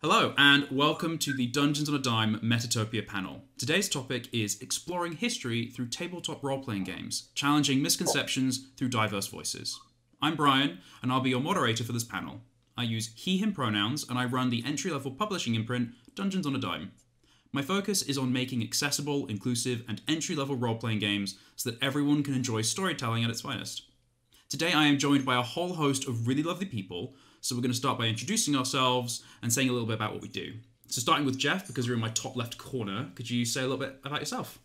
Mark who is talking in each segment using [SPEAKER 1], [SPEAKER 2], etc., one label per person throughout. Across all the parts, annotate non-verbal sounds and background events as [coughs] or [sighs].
[SPEAKER 1] Hello, and welcome to the Dungeons on a Dime Metatopia panel. Today's topic is exploring history through tabletop role playing games, challenging misconceptions through diverse voices. I'm Brian, and I'll be your moderator for this panel. I use he, him pronouns, and I run the entry level publishing imprint Dungeons on a Dime. My focus is on making accessible, inclusive, and entry level role playing games so that everyone can enjoy storytelling at its finest. Today I am joined by a whole host of really lovely people so we're going to start by introducing ourselves and saying a little bit about what we do. So starting with Jeff, because you're in my top left corner, could you say a little bit about yourself?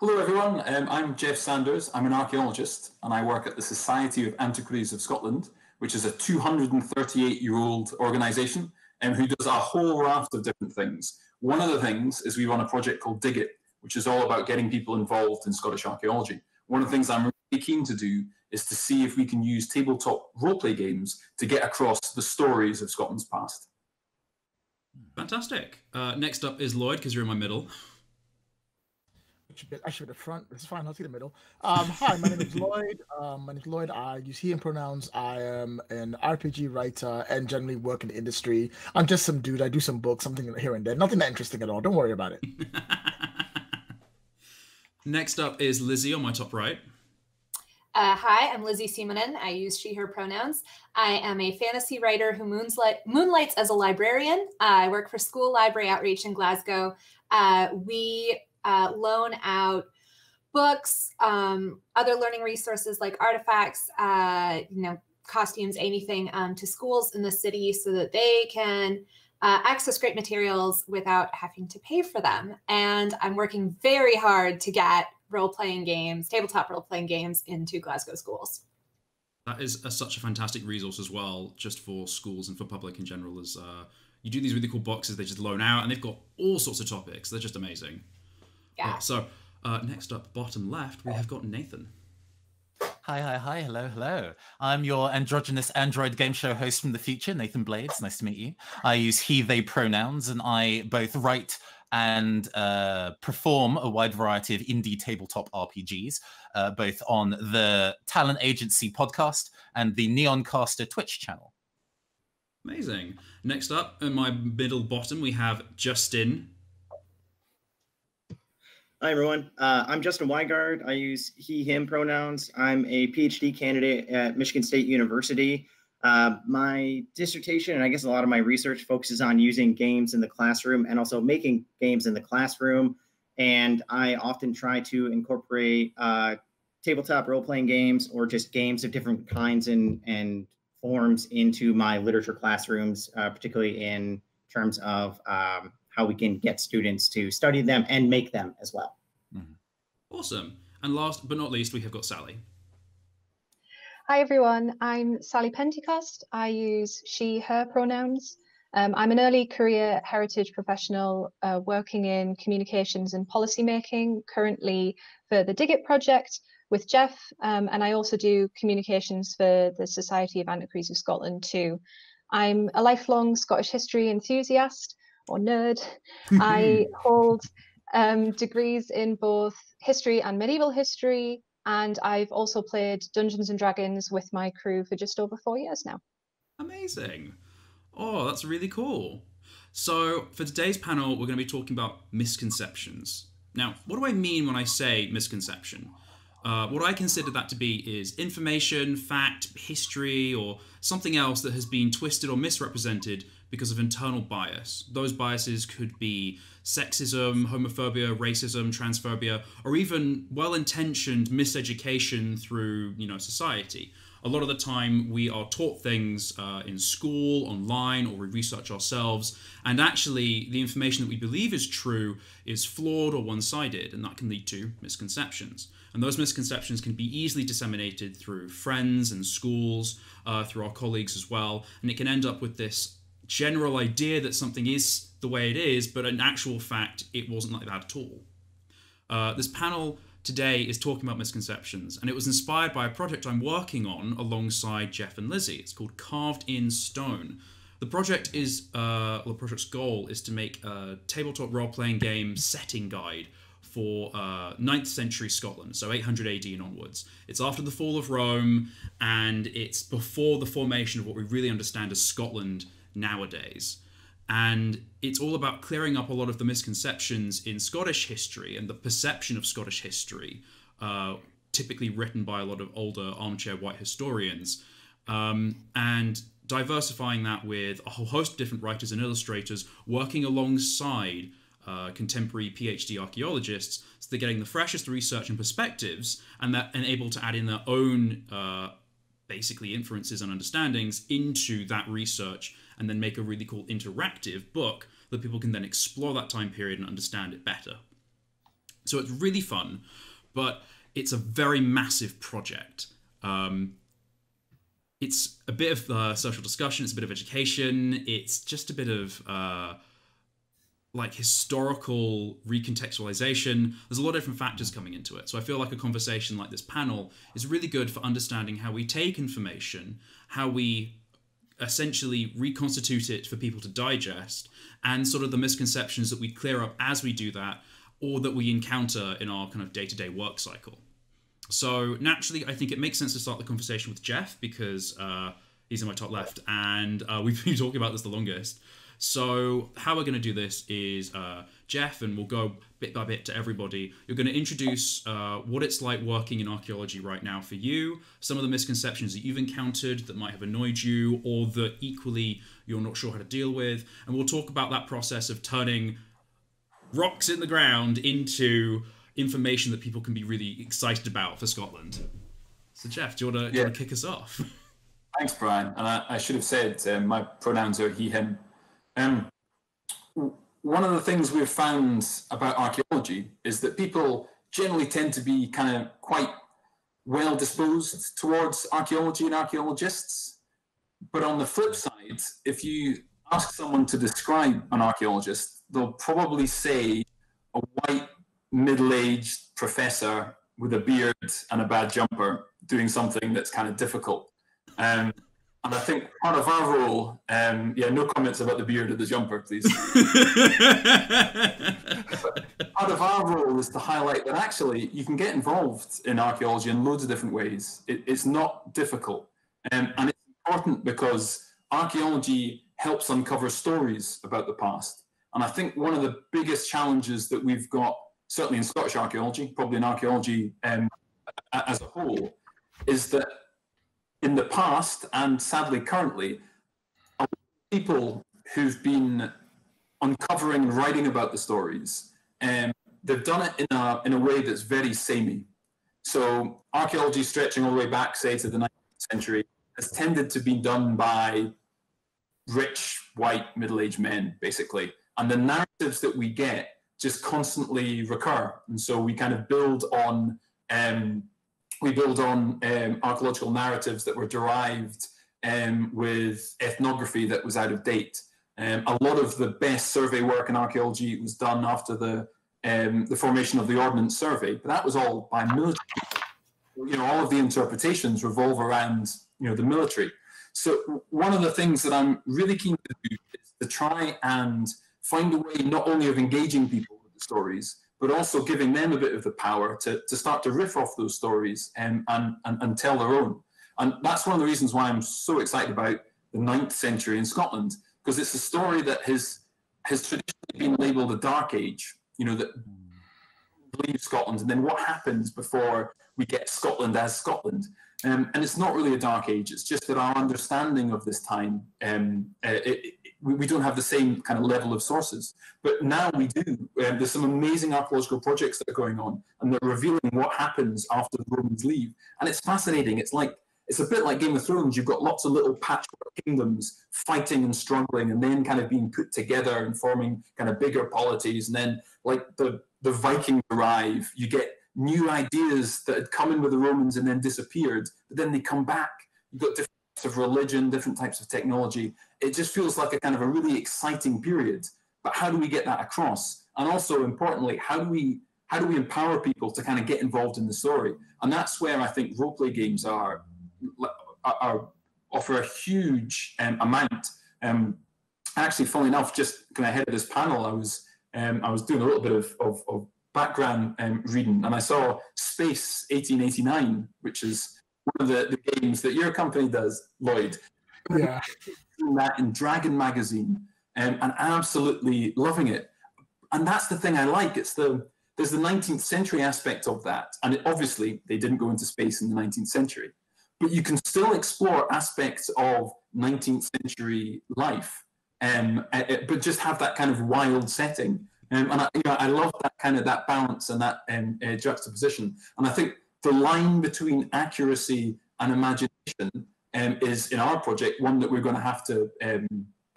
[SPEAKER 2] Hello everyone, um, I'm Jeff Sanders. I'm an archaeologist and I work at the Society of Antiquaries of Scotland, which is a 238 year old organisation um, who does a whole raft of different things. One of the things is we run a project called Dig It, which is all about getting people involved in Scottish archaeology. One of the things I'm really keen to do is to see if we can use tabletop roleplay games to get across the stories of Scotland's past.
[SPEAKER 1] Fantastic. Uh, next up is Lloyd, because you're in my middle.
[SPEAKER 3] I should be the front. It's fine. I'll see the middle. Um, hi, my name is [laughs] Lloyd. Um, my name is Lloyd. I use he and pronouns. I am an RPG writer and generally work in the industry. I'm just some dude. I do some books, something here and there. Nothing that interesting at all. Don't worry about it. [laughs]
[SPEAKER 1] Next up is Lizy on my top right.
[SPEAKER 4] Uh, hi, I'm Lizy Simonen. I use she, her pronouns. I am a fantasy writer who moonlight, moonlights as a librarian. Uh, I work for School Library Outreach in Glasgow. Uh, we uh, loan out books, um, other learning resources like artifacts, uh, you know, costumes, anything um, to schools in the city so that they can uh, access great materials without having to pay for them. And I'm working very hard to get role playing games, tabletop role playing games into Glasgow schools.
[SPEAKER 1] That is a, such a fantastic resource as well, just for schools and for public in general. As uh, you do these really cool boxes, they just loan out, and they've got all sorts of topics. They're just amazing.
[SPEAKER 4] Yeah.
[SPEAKER 1] Uh, so uh, next up, bottom left, we have got Nathan.
[SPEAKER 5] Hi, hi, hi, hello, hello. I'm your androgynous android game show host from the future, Nathan Blades. Nice to meet you. I use he, they pronouns, and I both write and uh, perform a wide variety of indie tabletop RPGs, uh, both on the Talent Agency podcast and the Neon Caster Twitch channel.
[SPEAKER 1] Amazing. Next up, in my middle bottom, we have Justin.
[SPEAKER 6] Hi, everyone. Uh, I'm Justin Wigard. I use he, him pronouns. I'm a PhD candidate at Michigan State University. Uh, my dissertation, and I guess a lot of my research focuses on using games in the classroom and also making games in the classroom. And I often try to incorporate uh, tabletop role playing games or just games of different kinds and, and forms into my literature classrooms, uh, particularly in terms of um, how we can get students to study them and make them as well.
[SPEAKER 1] Mm-hmm. Awesome. And last but not least, we have got Sally.
[SPEAKER 7] Hi everyone, I'm Sally Pentecost. I use she, her pronouns. Um, I'm an early career heritage professional uh, working in communications and policymaking, currently for the Dig It project with Jeff, um, and I also do communications for the Society of Antiquaries of Scotland too. I'm a lifelong Scottish history enthusiast or nerd. [laughs] I hold um, degrees in both history and medieval history, and I've also played Dungeons and Dragons with my crew for just over four years now.
[SPEAKER 1] Amazing. Oh, that's really cool. So, for today's panel, we're going to be talking about misconceptions. Now, what do I mean when I say misconception? Uh, what I consider that to be is information, fact, history, or something else that has been twisted or misrepresented because of internal bias. Those biases could be sexism, homophobia, racism, transphobia, or even well-intentioned miseducation through, you know, society. A lot of the time, we are taught things uh, in school, online, or we research ourselves, and actually, the information that we believe is true is flawed or one-sided, and that can lead to misconceptions. And those misconceptions can be easily disseminated through friends and schools, uh, through our colleagues as well, and it can end up with this general idea that something is the way it is, but in actual fact, it wasn't like that at all. Uh, this panel today is talking about misconceptions, and it was inspired by a project I'm working on alongside Jeff and Lizy. It's called Carved in Stone. The project is, uh, well, the project's goal is to make a tabletop role-playing game setting guide for uh, 9th century Scotland, so 800 AD and onwards. It's after the fall of Rome, and it's before the formation of what we really understand as Scotland nowadays. and it's all about clearing up a lot of the misconceptions in Scottish history and the perception of Scottish history, uh, typically written by a lot of older armchair white historians, um, and diversifying that with a whole host of different writers and illustrators working alongside uh, contemporary PhD archaeologists, so they're getting the freshest research and perspectives, and that and able to add in their own uh, basically inferences and understandings into that research, and then make a really cool interactive book that people can then explore that time period and understand it better. So it's really fun, but it's a very massive project. Um, it's a bit of uh, social discussion, it's a bit of education, it's just a bit of uh, like historical recontextualization. There's a lot of different factors coming into it. So I feel like a conversation like this panel is really good for understanding how we take information, how we essentially reconstitute it for people to digest, and sort of the misconceptions that we clear up as we do that, or that we encounter in our kind of day to day work cycle. So naturally, I think it makes sense to start the conversation with Jeff because uh, he's in my top left, and uh, [laughs] we've been talking about this the longest. So how we're going to do this is uh, Jeff, and we'll go bit by bit to everybody. You're going to introduce uh, what it's like working in archaeology right now for you, some of the misconceptions that you've encountered that might have annoyed you, or that equally you're not sure how to deal with, and we'll talk about that process of turning rocks in the ground into information that people can be really excited about for Scotland. So, Jeff, do you want to, yeah. kick us off? [laughs]
[SPEAKER 2] Thanks, Brian. And I, I should have said um, my pronouns are he, him. Um, one of the things we've found about archaeology is that people generally tend to be kind of quite well disposed towards archaeology and archaeologists. But on the flip side, if you ask someone to describe an archaeologist, they'll probably say a white middle-aged professor with a beard and a bad jumper doing something that's kind of difficult. Um, and I think part of our role, um, yeah, no comments about the beard or the jumper, please. [laughs] part of our role is to highlight that actually you can get involved in archaeology in loads of different ways. It, it's not difficult. Um, and it's important because archaeology helps uncover stories about the past. And I think one of the biggest challenges that we've got certainly in Scottish archaeology, probably in archaeology um, as a whole, is that in the past and sadly currently, people who've been uncovering and writing about the stories, um, they've done it in a in a way that's very samey. So archaeology, stretching all the way back, say to the 19th century, has tended to be done by rich white middle-aged men, basically, and the narratives that we get just constantly recur. And so we kind of build on um, we build on um, archaeological narratives that were derived um, with ethnography that was out of date. Um, a lot of the best survey work in archaeology was done after the um, the formation of the Ordnance Survey, but that was all by military. You know, all of the interpretations revolve around you know the military. So one of the things that I'm really keen to do is to try and find a way not only of engaging people with the stories, but also giving them a bit of the power to, to start to riff off those stories and, and, and, and tell their own. And that's one of the reasons why I'm so excited about the ninth century in Scotland, because it's a story that has, has traditionally been labeled a dark age, you know, that leaves Scotland, and then what happens before we get Scotland as Scotland. Um, and it's not really a dark age, it's just that our understanding of this time um, uh, it, we, we don't have the same kind of level of sources. But now we do. Um, there's some amazing archaeological projects that are going on, and they're revealing what happens after the Romans leave. And it's fascinating. It's like it's a bit like Game of Thrones. You've got lots of little patchwork kingdoms fighting and struggling, and then kind of being put together and forming kind of bigger polities. And then, like the the Vikings arrive, you get new ideas that had come in with the Romans and then disappeared, but then they come back. You've got different of religion, different types of technology, it just feels like a kind of a really exciting period. But how do we get that across? And also importantly, how do we how do we empower people to kind of get involved in the story? And that's where I think roleplay games are, are offer a huge um, amount. Um, actually, funnily enough, just kind of ahead of this panel, I was um, I was doing a little bit of, of, of background um, reading, and I saw Space 1889, which is one of the, the games that your company does, Lloyd.
[SPEAKER 3] Yeah
[SPEAKER 2] that in Dragon magazine um, and absolutely loving it. And that's the thing I like. It's the there's the 19th century aspect of that, and it, obviously they didn't go into space in the 19th century, but you can still explore aspects of 19th century life, um, but just have that kind of wild setting. Um, and I, you know, I love that kind of that balance and that um, uh, juxtaposition. And I think the line between accuracy and imagination um, is in our project one that we're going to have to um,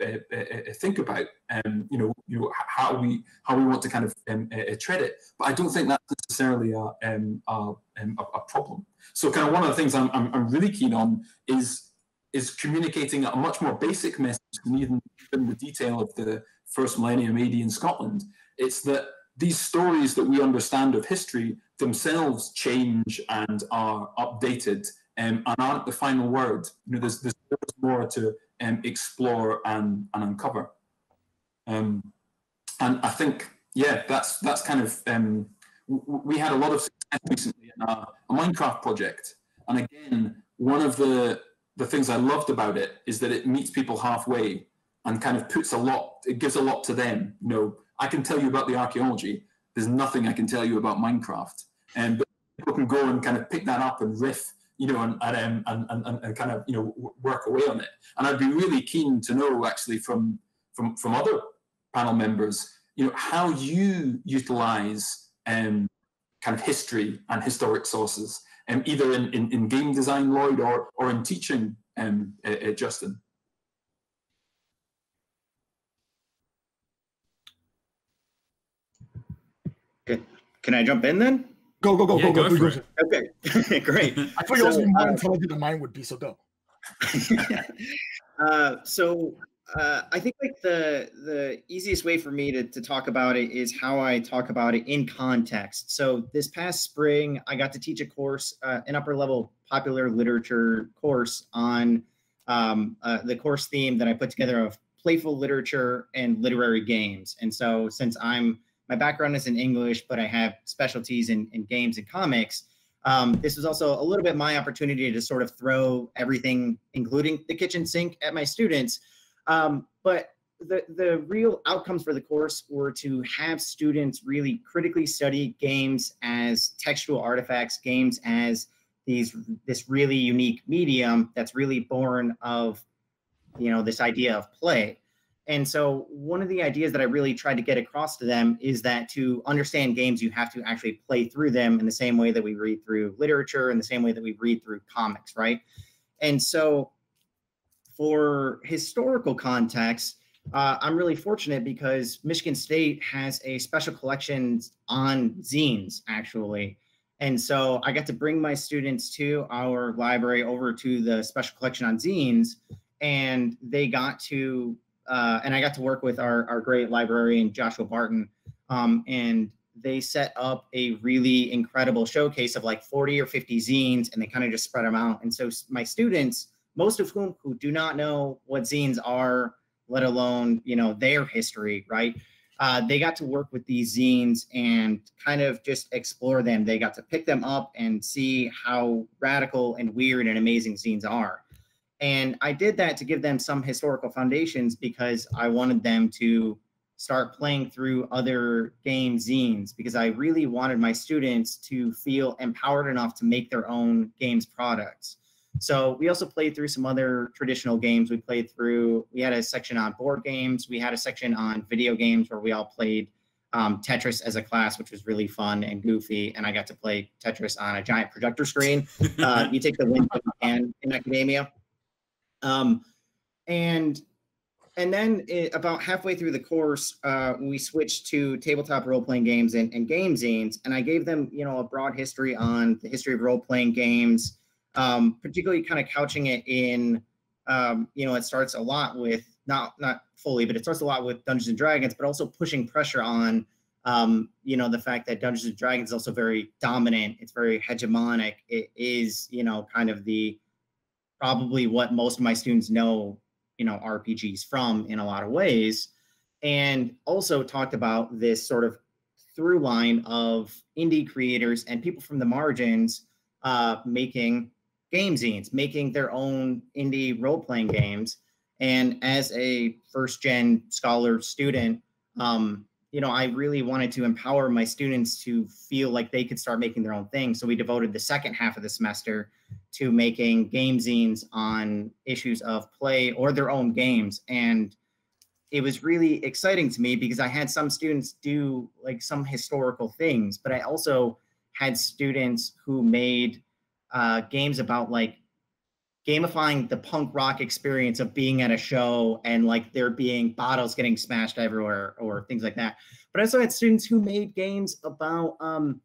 [SPEAKER 2] uh, uh, uh, think about. Um, you know, you know how we how we want to kind of um, uh, tread it. But I don't think that's necessarily a, um, um, a, a, problem. So, kind of one of the things I'm, I'm, I'm really keen on is is communicating a much more basic message than even the detail of the first millennium AD in Scotland. It's that these stories that we understand of history themselves change and are updated um, and aren't the final word. You know, there's, there's more to um, explore and, and uncover. Um, and I think, yeah, that's that's kind of um, we had a lot of success recently in our, a Minecraft project. And again, one of the the things I loved about it is that it meets people halfway and kind of puts a lot. It gives a lot to them. You know, I can tell you about the archaeology. There's nothing I can tell you about Minecraft. And people can go and kind of pick that up and riff you know, and, and, um, and, and, and kind of, you know, work away on it. And I'd be really keen to know actually from, from, from other panel members, you know, how you utilize um, kind of history and historic sources, um, either in, in, in game design, Lloyd, or, or in teaching, um, uh, uh, Justin.
[SPEAKER 6] Can I jump in then?
[SPEAKER 3] Go, go, go,
[SPEAKER 1] yeah,
[SPEAKER 3] go,
[SPEAKER 1] go.
[SPEAKER 3] go,
[SPEAKER 1] go
[SPEAKER 6] okay, [laughs] great.
[SPEAKER 3] I thought you also more uh, intelligent than mine would be, so go. [laughs]
[SPEAKER 6] uh, so uh, I think like the the easiest way for me to, to talk about it is how I talk about it in context. So this past spring, I got to teach a course, uh, an upper level popular literature course on um, uh, the course theme that I put together of playful literature and literary games. And so since I'm my background is in English, but I have specialties in, in games and comics. Um, this was also a little bit my opportunity to sort of throw everything, including the kitchen sink, at my students. Um, but the, the real outcomes for the course were to have students really critically study games as textual artifacts, games as these this really unique medium that's really born of you know this idea of play and so, one of the ideas that I really tried to get across to them is that to understand games, you have to actually play through them in the same way that we read through literature, in the same way that we read through comics, right? And so, for historical context, uh, I'm really fortunate because Michigan State has a special collection on zines, actually. And so I got to bring my students to our library over to the special collection on zines, and they got to uh, and I got to work with our, our great librarian, Joshua Barton. Um, and they set up a really incredible showcase of like 40 or 50 zines, and they kind of just spread them out. And so my students, most of whom who do not know what zines are, let alone, you know, their history, right? Uh, they got to work with these zines and kind of just explore them. They got to pick them up and see how radical and weird and amazing zines are. And I did that to give them some historical foundations because I wanted them to start playing through other game zines because I really wanted my students to feel empowered enough to make their own games products. So we also played through some other traditional games. We played through, we had a section on board games. We had a section on video games where we all played um, Tetris as a class, which was really fun and goofy. And I got to play Tetris on a giant projector screen. [laughs] Uh, you take the win and in academia. Um, and and then it, about halfway through the course, uh, we switched to tabletop role playing games and, and game zines, and I gave them you know a broad history on the history of role playing games, um, particularly kind of couching it in um, you know it starts a lot with not not fully, but it starts a lot with Dungeons and Dragons, but also pushing pressure on um, you know the fact that Dungeons and Dragons is also very dominant. It's very hegemonic. It is you know kind of the probably what most of my students know, you know, RPGs from in a lot of ways. And also talked about this sort of through line of indie creators and people from the margins uh, making game zines, making their own indie role playing games. And as a first gen scholar student, um, you know, I really wanted to empower my students to feel like they could start making their own thing. So we devoted the second half of the semester to making game zines on issues of play or their own games. And it was really exciting to me because I had some students do like some historical things, but I also had students who made uh, games about like gamifying the punk rock experience of being at a show and like there being bottles getting smashed everywhere or things like that. But I also had students who made games about. Um,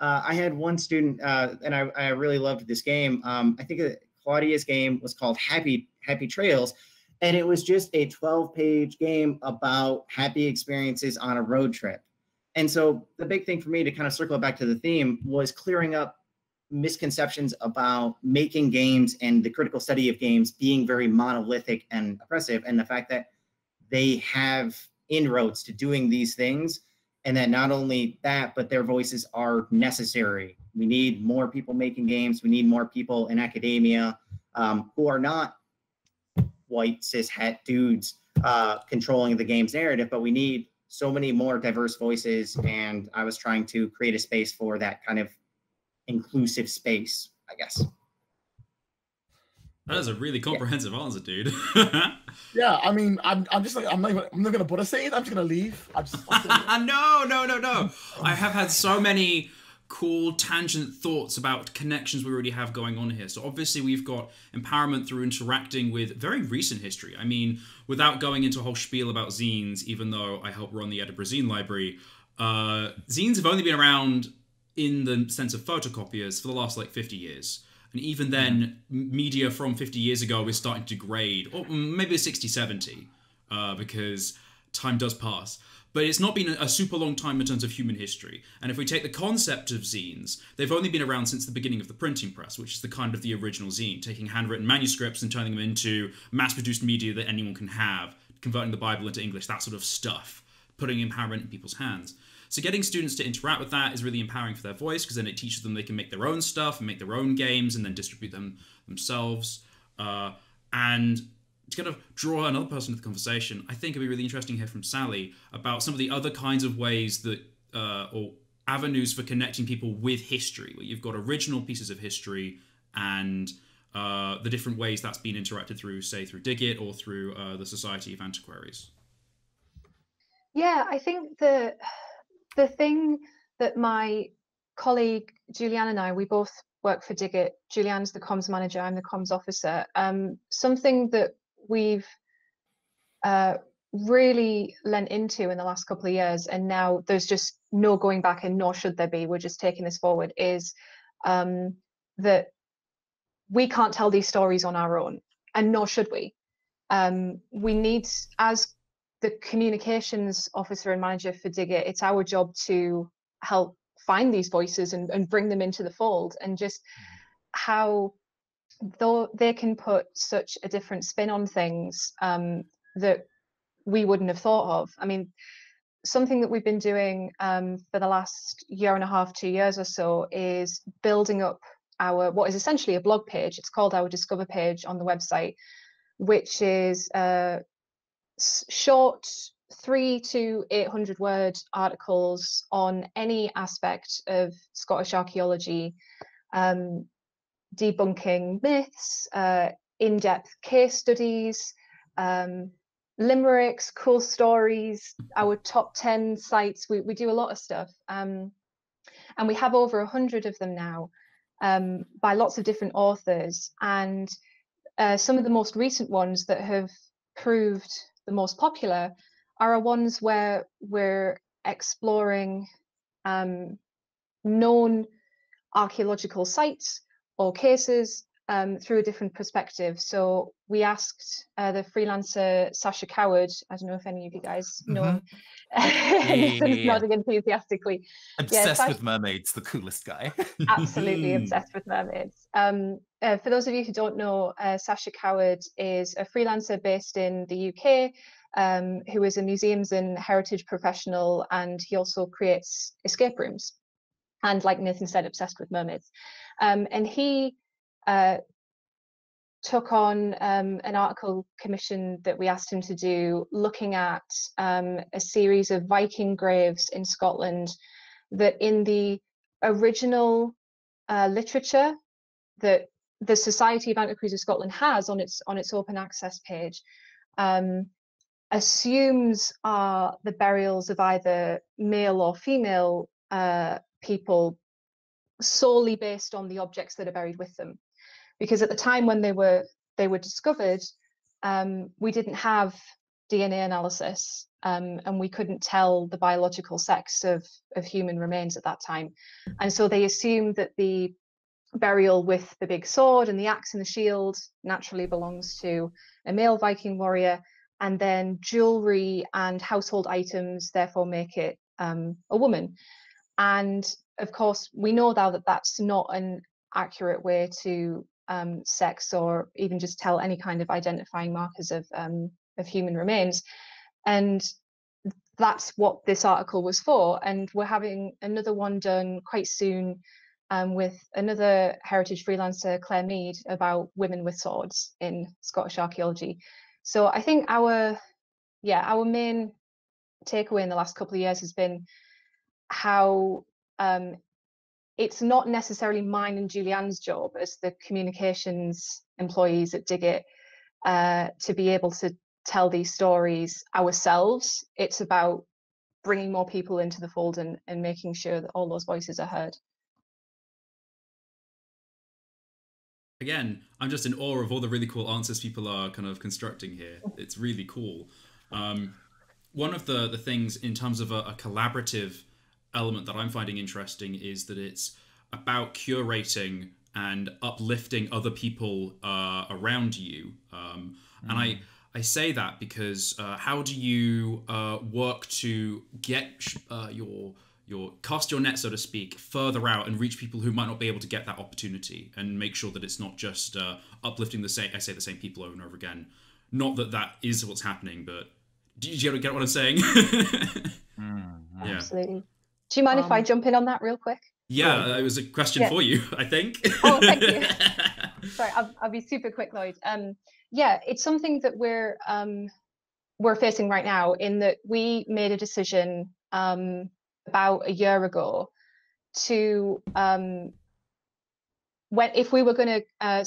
[SPEAKER 6] uh, I had one student, uh, and I, I really loved this game. Um, I think Claudia's game was called Happy Happy Trails, and it was just a 12-page game about happy experiences on a road trip. And so the big thing for me to kind of circle back to the theme was clearing up misconceptions about making games and the critical study of games being very monolithic and oppressive, and the fact that they have inroads to doing these things, and that not only that, but their voices are necessary. We need more people making games. We need more people in academia um, who are not white cis het dudes uh, controlling the game's narrative, but we need so many more diverse voices. And I was trying to create a space for that kind of inclusive space, I guess.
[SPEAKER 1] That is a really comprehensive yeah. answer, dude. [laughs]
[SPEAKER 3] yeah, I mean, I'm, I'm just like, I'm not, even, I'm not gonna put a say it. I'm just gonna leave. I'm just. [laughs]
[SPEAKER 1] no, no, no, no. I have had so many cool tangent thoughts about connections we already have going on here. So obviously we've got empowerment through interacting with very recent history. I mean, without going into a whole spiel about zines, even though I help run the Edinburgh Zine Library, uh, zines have only been around in the sense of photocopiers for the last like 50 years. And even then, media from 50 years ago is starting to degrade, or maybe 60, 70, uh, because time does pass. But it's not been a super long time in terms of human history. And if we take the concept of zines, they've only been around since the beginning of the printing press, which is the kind of the original zine, taking handwritten manuscripts and turning them into mass produced media that anyone can have, converting the Bible into English, that sort of stuff, putting empowerment in people's hands. So getting students to interact with that is really empowering for their voice because then it teaches them they can make their own stuff and make their own games and then distribute them themselves. Uh, and to kind of draw another person into the conversation, I think it'd be really interesting to hear from Sally about some of the other kinds of ways that uh, or avenues for connecting people with history, where you've got original pieces of history and uh, the different ways that's been interacted through, say, through Dig It or through uh, the Society of Antiquaries.
[SPEAKER 7] Yeah, I think the the thing that my colleague Julianne and I, we both work for Dig It. Julianne's the comms manager, I'm the comms officer. Um, something that we've uh, really lent into in the last couple of years, and now there's just no going back, and nor should there be. We're just taking this forward. Is um, that we can't tell these stories on our own, and nor should we. Um, we need, as the communications officer and manager for Dig It, it's our job to help find these voices and, and bring them into the fold and just how though they can put such a different spin on things um, that we wouldn't have thought of. I mean, something that we've been doing um, for the last year and a half, two years or so, is building up our what is essentially a blog page. It's called our Discover page on the website, which is uh, short three to 800 word articles on any aspect of Scottish archaeology, um, debunking myths, uh, in depth case studies, um, limericks, cool stories, our top 10 sites. We, we do a lot of stuff. Um, and we have over 100 of them now um, by lots of different authors. And uh, some of the most recent ones that have proved the most popular are ones where we're exploring um, known archaeological sites or cases um, through a different perspective. So we asked uh, the freelancer Sacha Coward. I don't know if any of you guys know mm-hmm. him. [laughs] yeah, nodding enthusiastically.
[SPEAKER 5] Obsessed yeah, Sacha, with mermaids, the coolest guy. [laughs]
[SPEAKER 7] absolutely obsessed with mermaids. Um, uh, for those of you who don't know, uh, Sacha Coward is a freelancer based in the UK. Um, who is a museums and heritage professional, and he also creates escape rooms. And like Nathan said, obsessed with mermaids. Um, and he uh, took on um, an article commission that we asked him to do, looking at um, a series of Viking graves in Scotland that, in the original uh, literature that the Society of Antiquaries of Scotland has on its on its open access page, um, assumes are the burials of either male or female uh, people solely based on the objects that are buried with them because at the time when they were they were discovered, um, we didn't have DNA analysis um, and we couldn't tell the biological sex of, of human remains at that time. And so they assumed that the burial with the big sword and the axe and the shield naturally belongs to a male Viking warrior. And then jewelry and household items therefore make it um, a woman. And of course, we know now that that's not an accurate way to um, sex or even just tell any kind of identifying markers of um, of human remains and that's what this article was for and we're having another one done quite soon um, with another heritage freelancer claire mead about women with swords in scottish archaeology so i think our yeah our main takeaway in the last couple of years has been how um, it's not necessarily mine and Julianne's job as the communications employees at Dig It uh, to be able to tell these stories ourselves. It's about bringing more people into the fold and, and making sure that all those voices are heard.
[SPEAKER 1] Again, I'm just in awe of all the really cool answers people are kind of constructing here. It's really cool. Um, one of the, the things in terms of a, a collaborative element that I'm finding interesting is that it's about curating and uplifting other people uh, around you. Um, mm. And I. I say that because uh, how do you uh, work to get uh, your your cast your net, so to speak, further out and reach people who might not be able to get that opportunity, and make sure that it's not just uh, uplifting the same. I say the same people over and over again. Not that that is what's happening, but do you get what I'm saying? [laughs]
[SPEAKER 7] mm, yeah. Absolutely. Do you mind um, if I um, jump in on that real quick?
[SPEAKER 1] Yeah, it was a question yeah. for you, [laughs] I think.
[SPEAKER 7] oh, thank you. [laughs] Sorry, I'll, I'll, be super quick, Lloyd. Um, yeah, it's something that we're um, we're facing right now. In that we made a decision um, about a year ago to um, when if we were going to uh,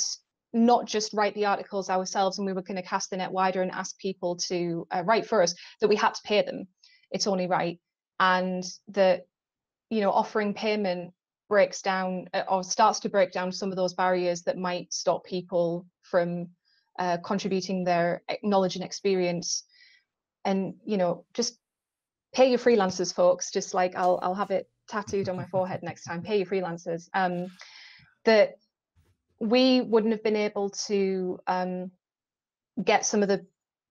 [SPEAKER 7] not just write the articles ourselves and we were going to cast the net wider and ask people to uh, write for us, that we had to pay them. It's only right, and that you know offering payment breaks down uh, or starts to break down some of those barriers that might stop people from uh, contributing their knowledge and experience and you know just pay your freelancers folks. Just like i'll i'll have it tattooed on my [laughs] forehead next time. Pay your freelancers. Um that we wouldn't have been able to um get some of the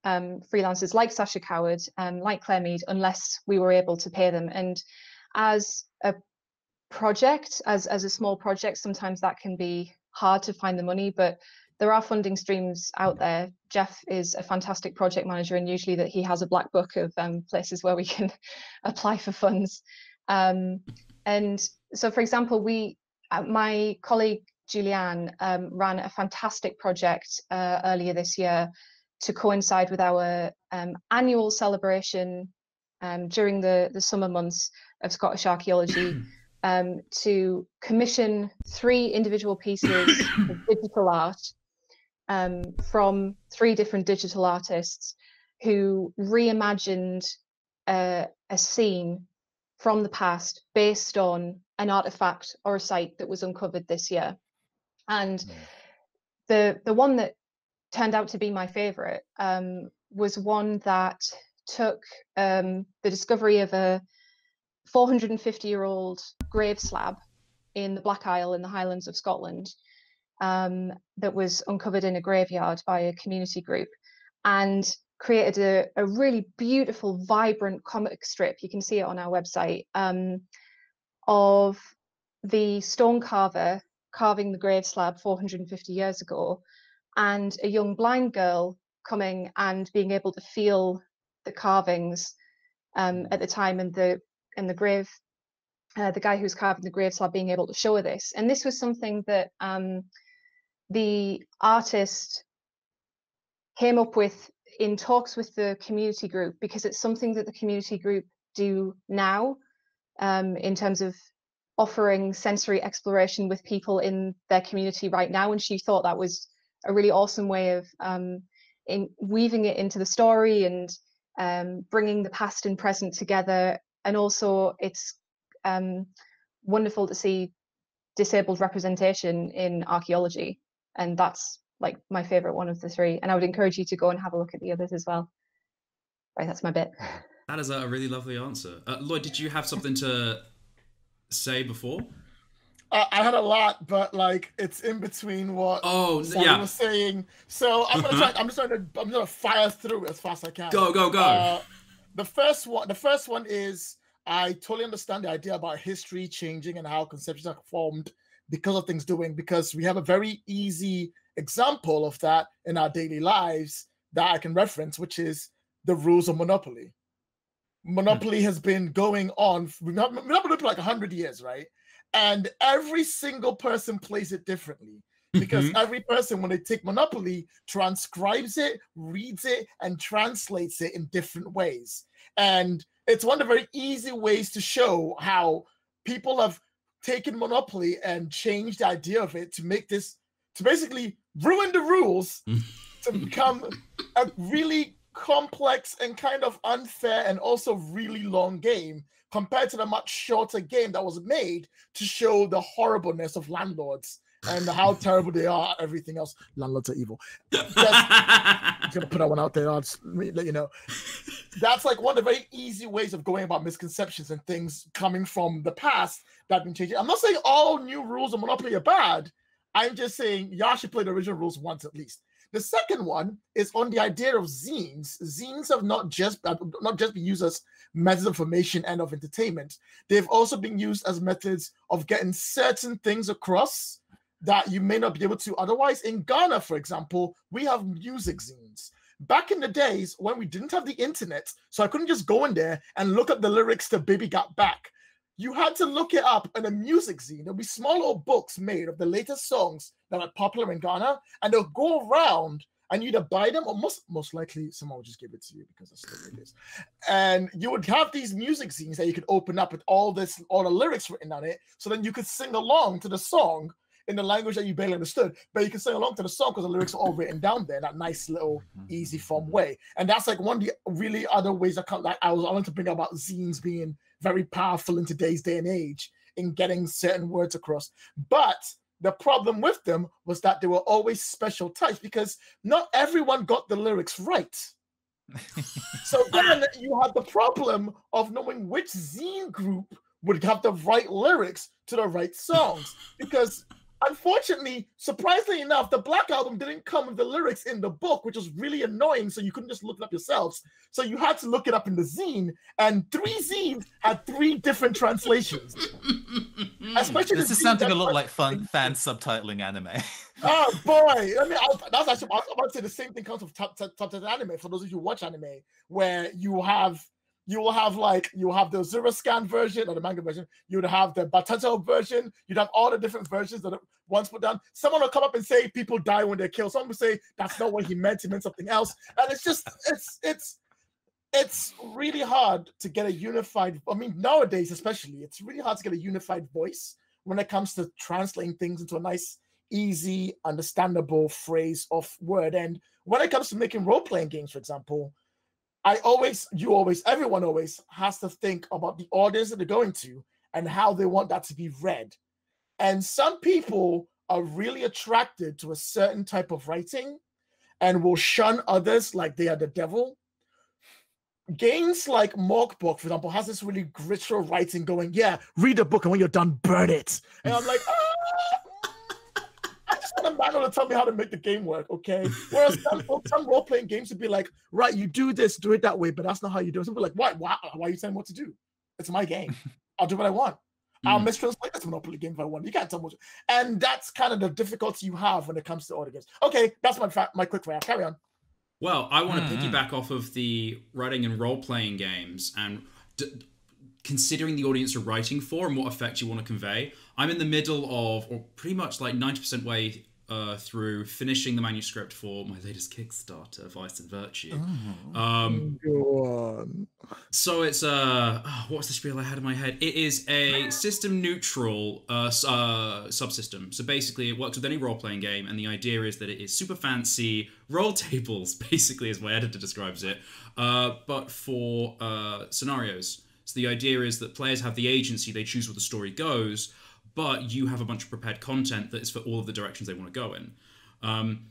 [SPEAKER 7] um, freelancers like Sacha Coward, um, like Claire Mead, unless we were able to pay them. And as a project, as, as a small project, sometimes that can be hard to find the money, but there are funding streams out there. Jeff is a fantastic project manager, and usually that he has a black book of um, places where we can [laughs] apply for funds. Um, and so, for example, we, uh, my colleague Julianne um, ran a fantastic project uh, earlier this year to coincide with our um, annual celebration um, during the, the summer months of Scottish archaeology [coughs] um, to commission three individual pieces of [coughs] digital art um, from three different digital artists who reimagined uh, a scene from the past based on an artifact or a site that was uncovered this year. And mm. the the one that turned out to be my favorite um, was one that took um, the discovery of a 450 year old grave slab in the Black Isle in the Highlands of Scotland um, that was uncovered in a graveyard by a community group and created a, a really beautiful, vibrant comic strip. You can see it on our website um, of the stone carver carving the grave slab 450 years ago and a young blind girl coming and being able to feel the carvings um, at the time and the and the grave uh, the guy who's carving the grave slab being able to show her this and this was something that um, the artist came up with in talks with the community group because it's something that the community group do now um, in terms of offering sensory exploration with people in their community right now. And she thought that was a really awesome way of um, in weaving it into the story and um, bringing the past and present together. And also, it's um, wonderful to see disabled representation in archaeology, and that's like my favorite one of the three. And I would encourage you to go and have a look at the others as well. Right, that's my bit. [laughs]
[SPEAKER 1] That is a really lovely answer. Uh, Lloyd, did you have something to say before?
[SPEAKER 3] Uh, I had a lot, but like it's in between what
[SPEAKER 1] Oh,
[SPEAKER 3] Sally
[SPEAKER 1] yeah.
[SPEAKER 3] was saying. So I'm gonna try. I'm just trying to. I'm gonna fire through as fast as I can.
[SPEAKER 1] Go, go, go.
[SPEAKER 3] Uh, the first one. The first one is I totally understand the idea about history changing and how conceptions are formed because of things doing. Because we have a very easy example of that in our daily lives that I can reference, which is the rules of Monopoly. Monopoly has been going on. Been for like hundred years, right? And every single person plays it differently because
[SPEAKER 1] Mhm.
[SPEAKER 3] every person, when they take Monopoly, transcribes it, reads it, and translates it in different ways. And it's one of the very easy ways to show how people have taken Monopoly and changed the idea of it to make this, to basically ruin the rules [laughs] to become a really complex and kind of unfair and also really long game compared to the much shorter game that was made to show the horribleness of landlords and how terrible they are everything else. Landlords are evil. Just gonna put that one out there. I'll just let you know. That's like one of the very easy ways of going about misconceptions and things coming from the past that have been changing. I'm not saying all new rules of Monopoly are bad. I'm just saying y'all should play the original rules once at least. The second one is on the idea of zines. Zines have not just not just been used as methods of information and of entertainment. They've also been used as methods of getting certain things across that you may not be able to otherwise. In Ghana, for example, we have music zines. Back in the days when we didn't have the internet, so I couldn't just go in there and look up the lyrics to Baby Got Back. You had to look it up in a music zine. There'll be small little books made of the latest songs that are popular in Ghana, and they'll go around and you'd buy them or most most likely someone will just give it to you because that's the way it is. And you would have these music zines that you could open up with all this, all the lyrics written on it, so then you could sing along to the song in the language that you barely understood, but you can sing along to the song because the lyrics are all written down there in that nice little mm-hmm. easy form way. And that's like one of the really other ways that come, like I was I wanted to bring up about zines being very powerful in today's day and age in getting certain words across. But the problem with them was that they were always special types because not everyone got the lyrics right. [laughs] So then you had the problem of knowing which zine group would have the right lyrics to the right songs. Because unfortunately, surprisingly enough, the Black Album didn't come with the lyrics in the book, which was really annoying. So you couldn't just look it up yourselves. So you had to look it up in the zine, and three zines had three different translations. [laughs] Especially
[SPEAKER 5] This is sounding a lot like fun fan subtitling anime.
[SPEAKER 3] Oh [laughs] boy! I mean, I, that's actually I was about to say the same thing comes with top top top anime. For those of you who watch anime, where you have you will have like you will have the Zero Scan version or the manga version. You would have the Batoto version. You'd have all the different versions that once put down. Someone will come up and say people die when they're killed. Someone will say that's not what he meant. He meant something else. And it's just it's it's it's really hard to get a unified. I mean, nowadays especially, it's really hard to get a unified voice when it comes to translating things into a nice easy, understandable phrase of word. And when it comes to making role playing games, for example, I always, you always, everyone always has to think about the audience that they're going to and how they want that to be read. And some people are really attracted to a certain type of writing and will shun others like they are the devil. Games like Mörk Borg, for example, has this really gritty writing going, yeah, read the book and when you're done, burn it. And I'm like, [laughs] ah, I just want a manual to tell me how to make the game work, okay? Whereas [laughs] some, some role playing games would be like, right, you do this, do it that way, but that's not how you do it. Some people are like, why, why, why are you telling me what to do? It's my game. [laughs] I'll do what I want. I'll
[SPEAKER 1] Mm.
[SPEAKER 3] mistranslate this Monopoly game if I want. You can't tell me. What to, and that's kind of the difficulty you have when it comes to audio games. Okay, that's my fa- my quick fire. Carry on.
[SPEAKER 1] Well, I want to
[SPEAKER 5] Mhm.
[SPEAKER 1] piggyback off of the writing and role playing games and d- considering the audience you're writing for and what effect you want to convey. I'm in the middle of, or pretty much like 90% way uh, through finishing the manuscript for my latest Kickstarter, Vice and Virtue.
[SPEAKER 5] Oh.
[SPEAKER 1] Um,
[SPEAKER 3] Go on.
[SPEAKER 1] so it's uh, oh, what the spiel I had in my head? It is a system neutral uh, uh, subsystem. So basically, it works with any role playing game, and the idea is that it is super fancy roll [laughs] tables. Basically, as my editor describes it, uh, but for uh, scenarios. So the idea is that players have the agency; they choose where the story goes, but you have a bunch of prepared content that is for all of the directions they want to go in. Um,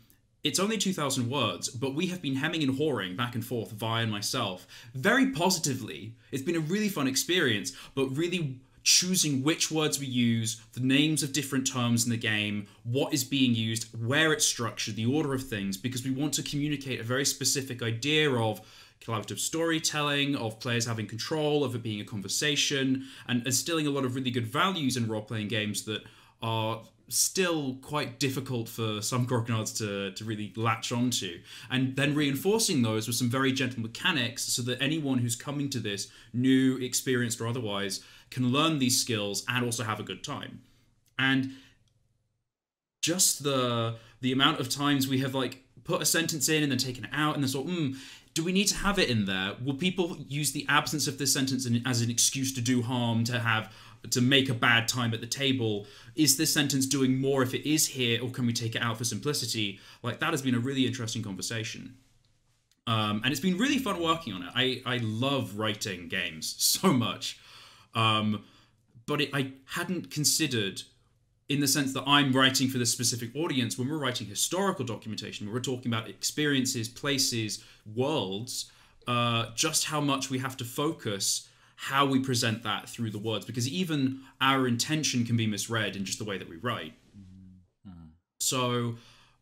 [SPEAKER 1] it's only 2,000 words, but we have been hemming and hawing back and forth, Vi and myself, very positively. It's been a really fun experience, but really choosing which words we use, the names of different terms in the game, what is being used, where it's structured, the order of things, because we want to communicate a very specific idea of collaborative storytelling, of players having control, of it being a conversation, and instilling a lot of really good values in role playing games that are still quite difficult for some [laughs] grognards to, to really latch onto. And then reinforcing those with some very gentle mechanics so that anyone who's coming to this, new, experienced, or otherwise, can learn these skills and also have a good time. And just the the amount of times we have like put a sentence in and then taken it out and then thought, hmm, do we need to have it in there? Will people use the absence of this sentence as an excuse to do harm, to have to make a bad time at the table? Is this sentence doing more if it is here, or can we take it out for simplicity? Like that has been a really interesting conversation. Um, and it's been really fun working on it. I, I love writing games [laughs] so much. Um, but it, I hadn't considered in the sense that I'm writing for this specific audience, when we're writing historical documentation, when we're talking about experiences, places, worlds, uh, just how much we have to focus how we present that through the words, because even our intention can be misread in just the way that we write. So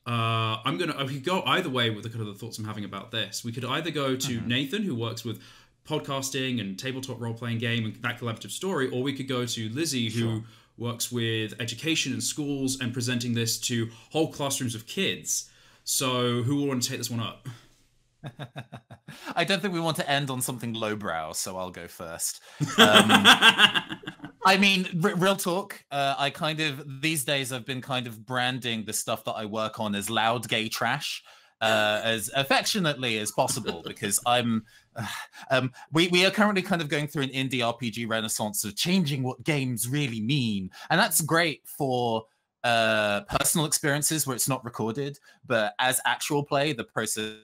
[SPEAKER 1] uh, I'm gonna we could go either way with the kind of the thoughts I'm having about this. We could either go to Nathan, who works with podcasting and tabletop role playing game and that collaborative story, or we could go to Lizy, who works with education and schools and presenting this to whole classrooms of kids. So who will want to take this one up? [laughs]
[SPEAKER 5] I don't think we want to end on something lowbrow, so I'll go first. [laughs] Um, I mean, r- real talk. Uh, I kind of these days I've been kind of branding the stuff that I work on as loud gay trash. Uh, as affectionately as possible because I'm um, we we are currently kind of going through an indie RPG renaissance of changing what games really mean, and that's great for uh, personal experiences where it's not recorded, but as actual play, the process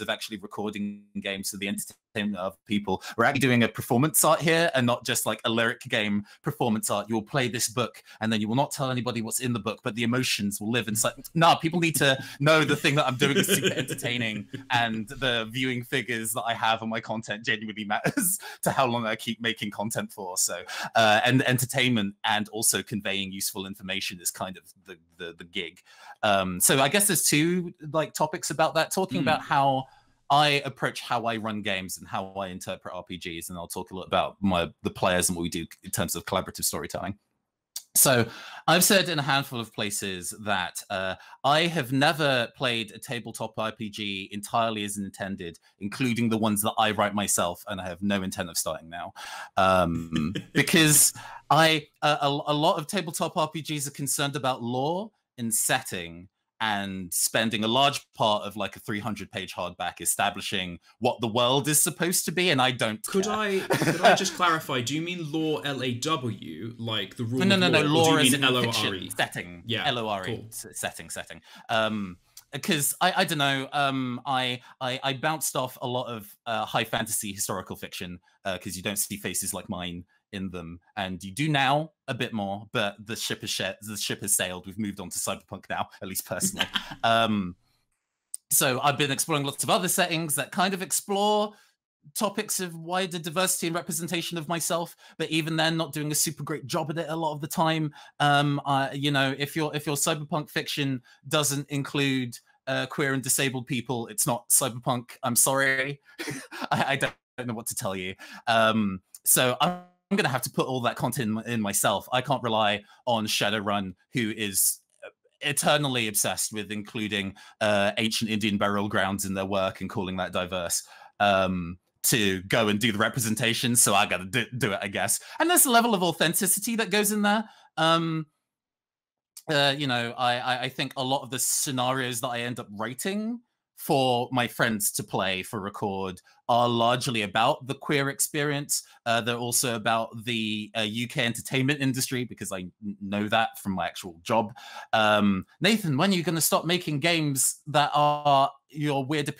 [SPEAKER 5] of actually recording games for the entertainment of people. We're actually doing a performance art here and not just like a lyric game performance art. You will play this book and then you will not tell anybody what's in the book, but the emotions will live inside. No, people need to know the thing that I'm doing is super [laughs] entertaining and the viewing figures that I have on my content genuinely matters [laughs] to how long I keep making content for. So, uh, and entertainment and also conveying useful information is kind of the, the, the gig. Um, so I guess there's two like topics about that, talking
[SPEAKER 1] Mm.
[SPEAKER 5] about how I approach how I run games and how I interpret RPGs, and I'll talk a lot about my the players and what we do in terms of collaborative storytelling. So I've said in a handful of places that uh, I have never played a tabletop RPG entirely as intended, including the ones that I write myself, and I have no intent of starting now, um, [laughs] because I a, a, a lot of tabletop RPGs are concerned about lore and setting and spending a large part of like a 300 page hardback establishing what the world is supposed to be and i don't
[SPEAKER 1] Could
[SPEAKER 5] care.
[SPEAKER 1] I could I just clarify? Do you mean law L A W like the rule?
[SPEAKER 5] no no
[SPEAKER 1] of
[SPEAKER 5] no
[SPEAKER 1] law,
[SPEAKER 5] lore is
[SPEAKER 1] you mean
[SPEAKER 5] in
[SPEAKER 1] L O
[SPEAKER 5] fiction
[SPEAKER 1] R E?
[SPEAKER 5] setting
[SPEAKER 1] Yeah,
[SPEAKER 5] l-o-r-e
[SPEAKER 1] cool.
[SPEAKER 5] setting setting um because I, I don't know um I, I i bounced off a lot of uh, high fantasy historical fiction because you don't see faces like mine in them and you do now a bit more but the ship has the ship has sailed. We've moved on to cyberpunk now at least personally. [laughs] Um so i've been exploring lots of other settings that kind of explore topics of wider diversity and representation of myself but even then not doing a super great job at it a lot of the time. Um you know if your if your cyberpunk fiction doesn't include uh, queer and disabled people it's not cyberpunk. I'm sorry. [laughs] I, I don't, don't know what to tell you. Um so i'm I'm gonna have to put all that content in, in myself. I can't rely on Shadowrun, who is uh, eternally obsessed with including uh, ancient Indian burial grounds in their work and calling that diverse. Um, to go and do the representation, so I got to do, do it, I guess. And there's a level of authenticity that goes in there. Um, uh, you know, I, I think a lot of the scenarios that I end up writing for my friends to play for record are largely about the queer experience. Uh, they're also about the uh, UK entertainment industry because I know that from my actual job. Um, Nathan, when are you going to stop making games that are your weird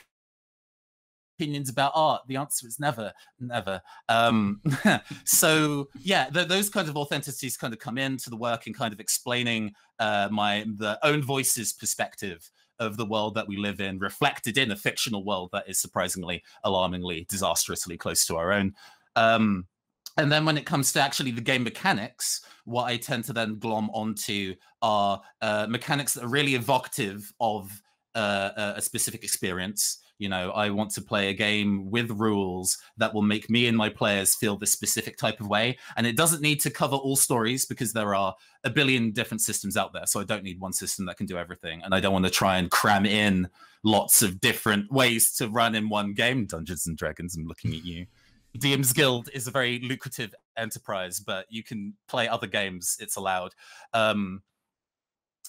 [SPEAKER 5] opinions about art? The answer is never, never. Um, [laughs] so yeah, th- those kinds of authenticities kind of come into the work and kind of explaining uh, my the own voices perspective of the world that we live in, reflected in a fictional world that is surprisingly, alarmingly, disastrously close to our own. Um, and then when it comes to actually the game mechanics, what I tend to then glom onto are uh, mechanics that are really evocative of uh, a specific experience you know i want to play a game with rules that will make me and my players feel this specific type of way. And it doesn't need to cover all stories because there are a billion different systems out there. So i don't need one system that can do everything. And i don't want to try and cram in lots of different ways to run in one game. Dungeons and dragons i'm looking at you. DM's Guild is a very lucrative enterprise, but you can play other games. It's allowed. Um,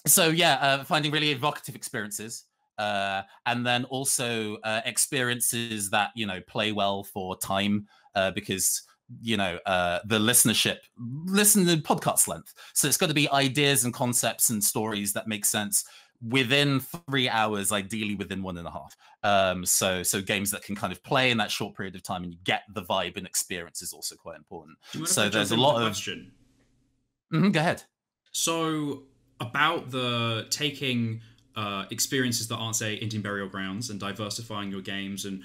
[SPEAKER 5] so yeah, uh, finding really evocative experiences uh, and then also uh, experiences that you know play well for time uh, because you know uh, the listenership listen to podcast length. So it's got to be ideas and concepts and stories that make sense within three hours ideally within one and a half. Um so so games that can kind of play in that short period of time and you get the vibe and experience is also quite important. So there's a lot of question? Mm-hmm, go ahead.
[SPEAKER 1] So about the taking uh, experiences that aren't, say, Indian burial grounds and diversifying your games and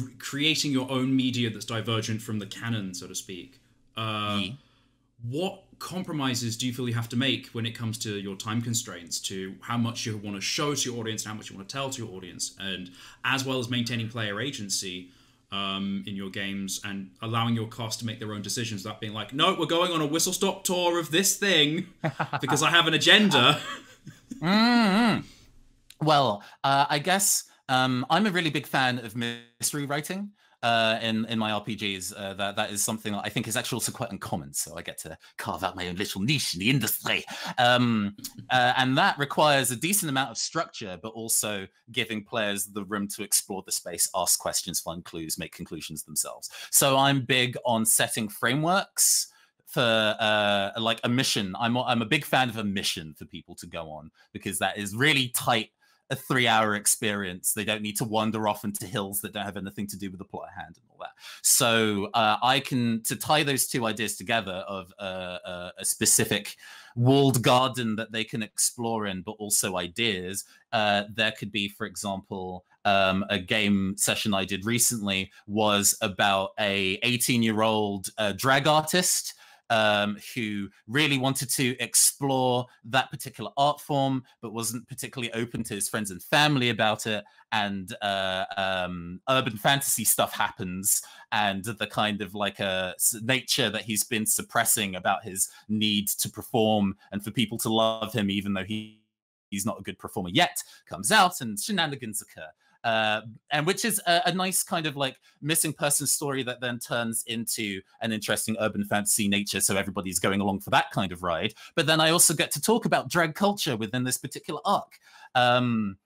[SPEAKER 1] re- creating your own media that's divergent from the canon, so to speak. Uh, yeah. What compromises do you feel you have to make when it comes to your time constraints, to how much you want to show to your audience and how much you want to tell to your audience, and as well as maintaining player agency? Um, in your games and allowing your cast to make their own decisions without being like, no, we're going on a whistle stop tour of this thing [laughs] because I have an agenda.
[SPEAKER 5] mm-hmm. Well, uh, I guess um, I'm a really big fan of mystery writing. Uh, in in my RPGs, uh, that that is something I think is actually also quite uncommon. So I get to carve out my own little niche in the industry, um, uh, and that requires a decent amount of structure, but also giving players the room to explore the space, ask questions, find clues, make conclusions themselves. So I'm big on setting frameworks for uh, like a mission. I'm I'm a big fan of a mission for people to go on because that is really tight a three hour experience. They don't need to wander off into hills that don't have anything to do with the plot at hand and all that. So uh, I can to tie those two ideas together of uh, uh, a specific walled garden that they can explore in, but also ideas. Uh, there could be, for example, um, a game session I did recently was about a 18 year old uh, drag artist um, who really wanted to explore that particular art form, but wasn't particularly open to his friends and family about it. And uh, um, urban fantasy stuff happens, and the kind of like a nature that he's been suppressing about his need to perform and for people to love him, even though he he's not a good performer yet, comes out and shenanigans occur uh, and which is a, a, nice kind of like missing person story that then turns into an interesting urban fantasy nature. So everybody's going along for that kind of ride. But then I also get to talk about drag culture within this particular arc. Um,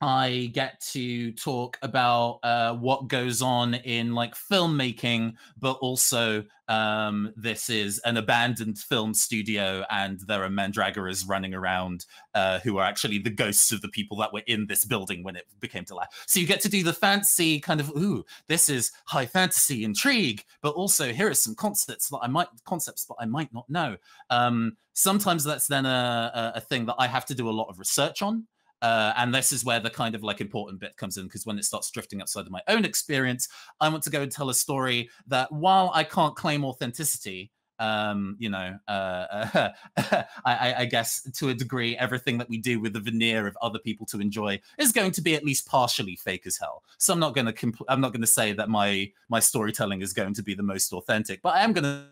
[SPEAKER 5] I get to talk about uh, what goes on in like filmmaking, but also um, this is an abandoned film studio, and there are mandragoras running around uh, who are actually the ghosts of the people that were in this building when it became to life. So you get to do the fancy kind of ooh, this is high fantasy intrigue, but also here are some concepts that I might concepts that I might not know. Um, sometimes that's then a, a thing that I have to do a lot of research on. Uh, and this is where the kind of like important bit comes in because when it starts drifting outside of my own experience, I want to go and tell a story that while I can't claim authenticity, um, you know, uh, [laughs] I, I, guess to a degree, everything that we do with the veneer of other people to enjoy is going to be at least partially fake as hell. So I'm not going to I'm not going to say that my my storytelling is going to be the most authentic, but I am going to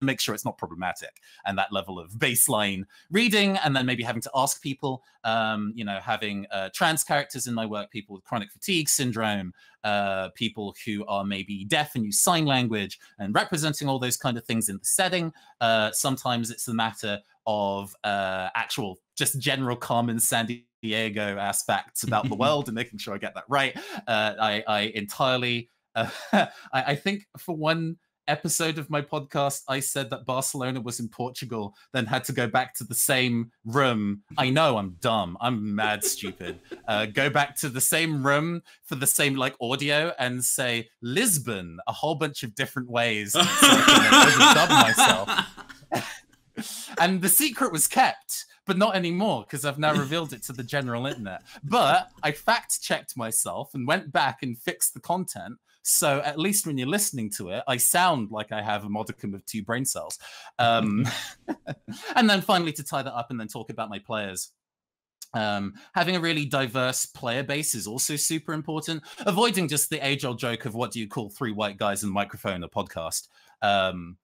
[SPEAKER 5] make sure it's not problematic and that level of baseline reading and then maybe having to ask people um, you know having uh, trans characters in my work people with chronic fatigue syndrome uh, people who are maybe deaf and use sign language and representing all those kind of things in the setting uh, sometimes it's a matter of uh, actual just general Carmen San Diego aspects about the [laughs] world and making sure I get that right. Uh, I, I entirely, uh, [laughs] I, I think for one episode of my podcast, I said that Barcelona was in Portugal, then had to go back to the same room. I know I'm dumb. I'm mad stupid. Uh, go back to the same room for the same like audio and say Lisbon a whole bunch of different ways so I can myself. [laughs] and the secret was kept but not anymore because I've now revealed it to the general internet. But I fact checked myself and went back and fixed the content. So at least when you're listening to it, I sound like I have a modicum of two brain cells. Um, [laughs] and then finally, to tie that up and then talk about my players. Um, having a really diverse player base is also super important. Avoiding just the age old joke of what do you call three white guys and microphone a podcast. Um,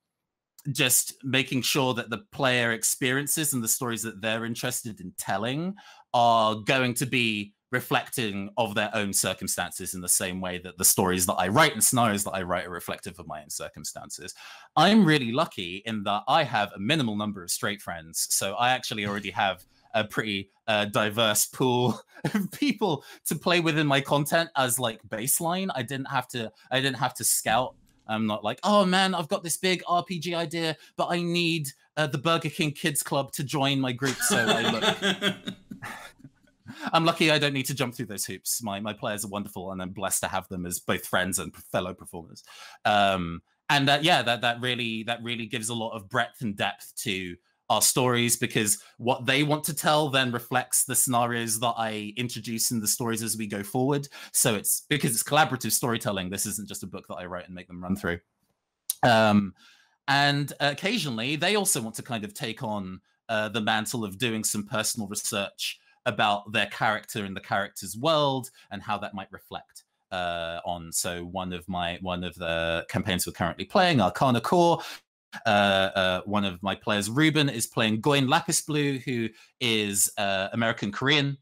[SPEAKER 5] just making sure that the player experiences and the stories that they're interested in telling are going to be reflecting of their own circumstances in the same way that the stories that I write and scenarios that I write are reflective of my own circumstances. I'm really lucky in that I have a minimal number of straight friends. So I actually already have a pretty uh, diverse pool [laughs] of people to play within my content as like baseline. I didn't have to I didn't have to scout I'm not like, oh man, I've got this big RPG idea, but I need uh, the Burger King Kids Club to join my group. So I look. [laughs] I'm lucky I don't need to jump through those hoops. My my players are wonderful, and I'm blessed to have them as both friends and fellow performers. Um, and uh, yeah, that that really that really gives a lot of breadth and depth to our stories because what they want to tell then reflects the scenarios that I introduce in the stories as we go forward. So it's because it's collaborative storytelling. This isn't just a book that I write and make them run through. Um, and occasionally they also want to kind of take on uh, the mantle of doing some personal research about their character and the character's world and how that might reflect uh, on. So one of my one of the campaigns we're currently playing, Arcana Core, uh, uh, one of my players, Ruben, is playing Goin Lapis Blue, who is uh, American Korean.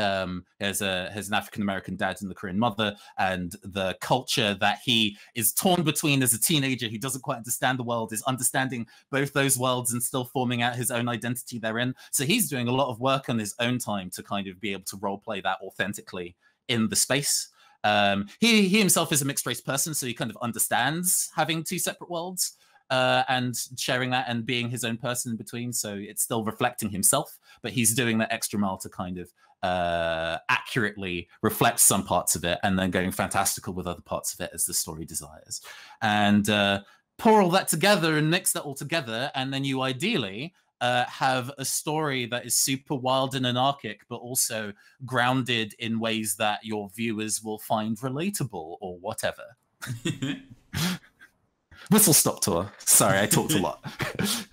[SPEAKER 5] Um, has a has an African American dad and the Korean mother, and the culture that he is torn between as a teenager who doesn't quite understand the world is understanding both those worlds and still forming out his own identity therein. So he's doing a lot of work on his own time to kind of be able to role play that authentically in the space. Um, he he himself is a mixed race person, so he kind of understands having two separate worlds uh, and sharing that and being his own person in between. So it's still reflecting himself, but he's doing that extra mile to kind of uh, accurately reflects some parts of it and then going fantastical with other parts of it as the story desires. And uh, pour all that together and mix that all together, and then you ideally uh, have a story that is super wild and anarchic, but also grounded in ways that your viewers will find relatable or whatever. [laughs] Whistle stop tour. Sorry, I talked a lot. [laughs]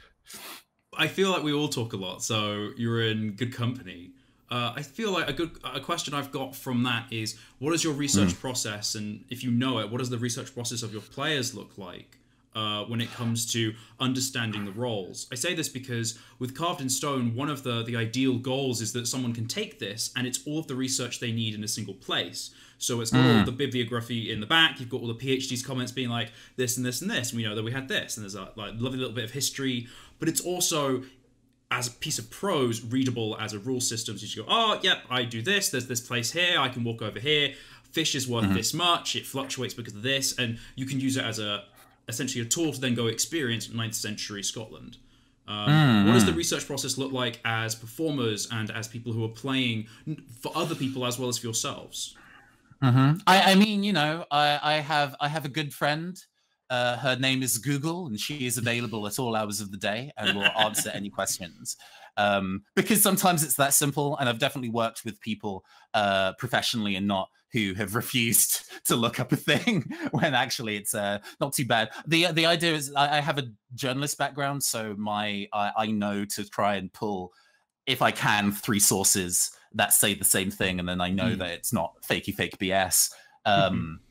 [SPEAKER 1] I feel like we all talk a lot, so you're in good company. Uh, I feel like a good a question I've got from that is, what is your research mm. process, and if you know it, what does the research process of your players look like? uh, when it comes to understanding the roles. I say this because with Carved in Stone, one of the, the ideal goals is that someone can take this and it's all of the research they need in a single place. So it's got mm. all the bibliography in the back. You've got all the PhD's comments being like this and this and this. And we know that we had this, and there's a like lovely little bit of history. But it's also as a piece of prose readable as a rule system. So you go, oh, yep, I do this. There's this place here. I can walk over here. Fish is worth mm-hmm. this much. It fluctuates because of this, and you can use it as a essentially a tool to then go experience 9th century Scotland. Um, mm, what does the research process look like as performers and as people who are playing for other people as well as for yourselves?
[SPEAKER 5] Mm-hmm. I, I, mean, you know, I, I, have I have a good friend. Uh, her name is Google, and she is available at all hours of the day and will answer any [laughs] questions. Um, because sometimes it's that simple, and I've definitely worked with people uh, professionally and not who have refused [laughs] to look up a thing [laughs] when actually it's uh, not too bad. the The idea is I, I have a journalist background, so my I, I, know to try and pull, if I can, three sources that say the same thing, and then I know mm. that it's not fakey fake BS. Um,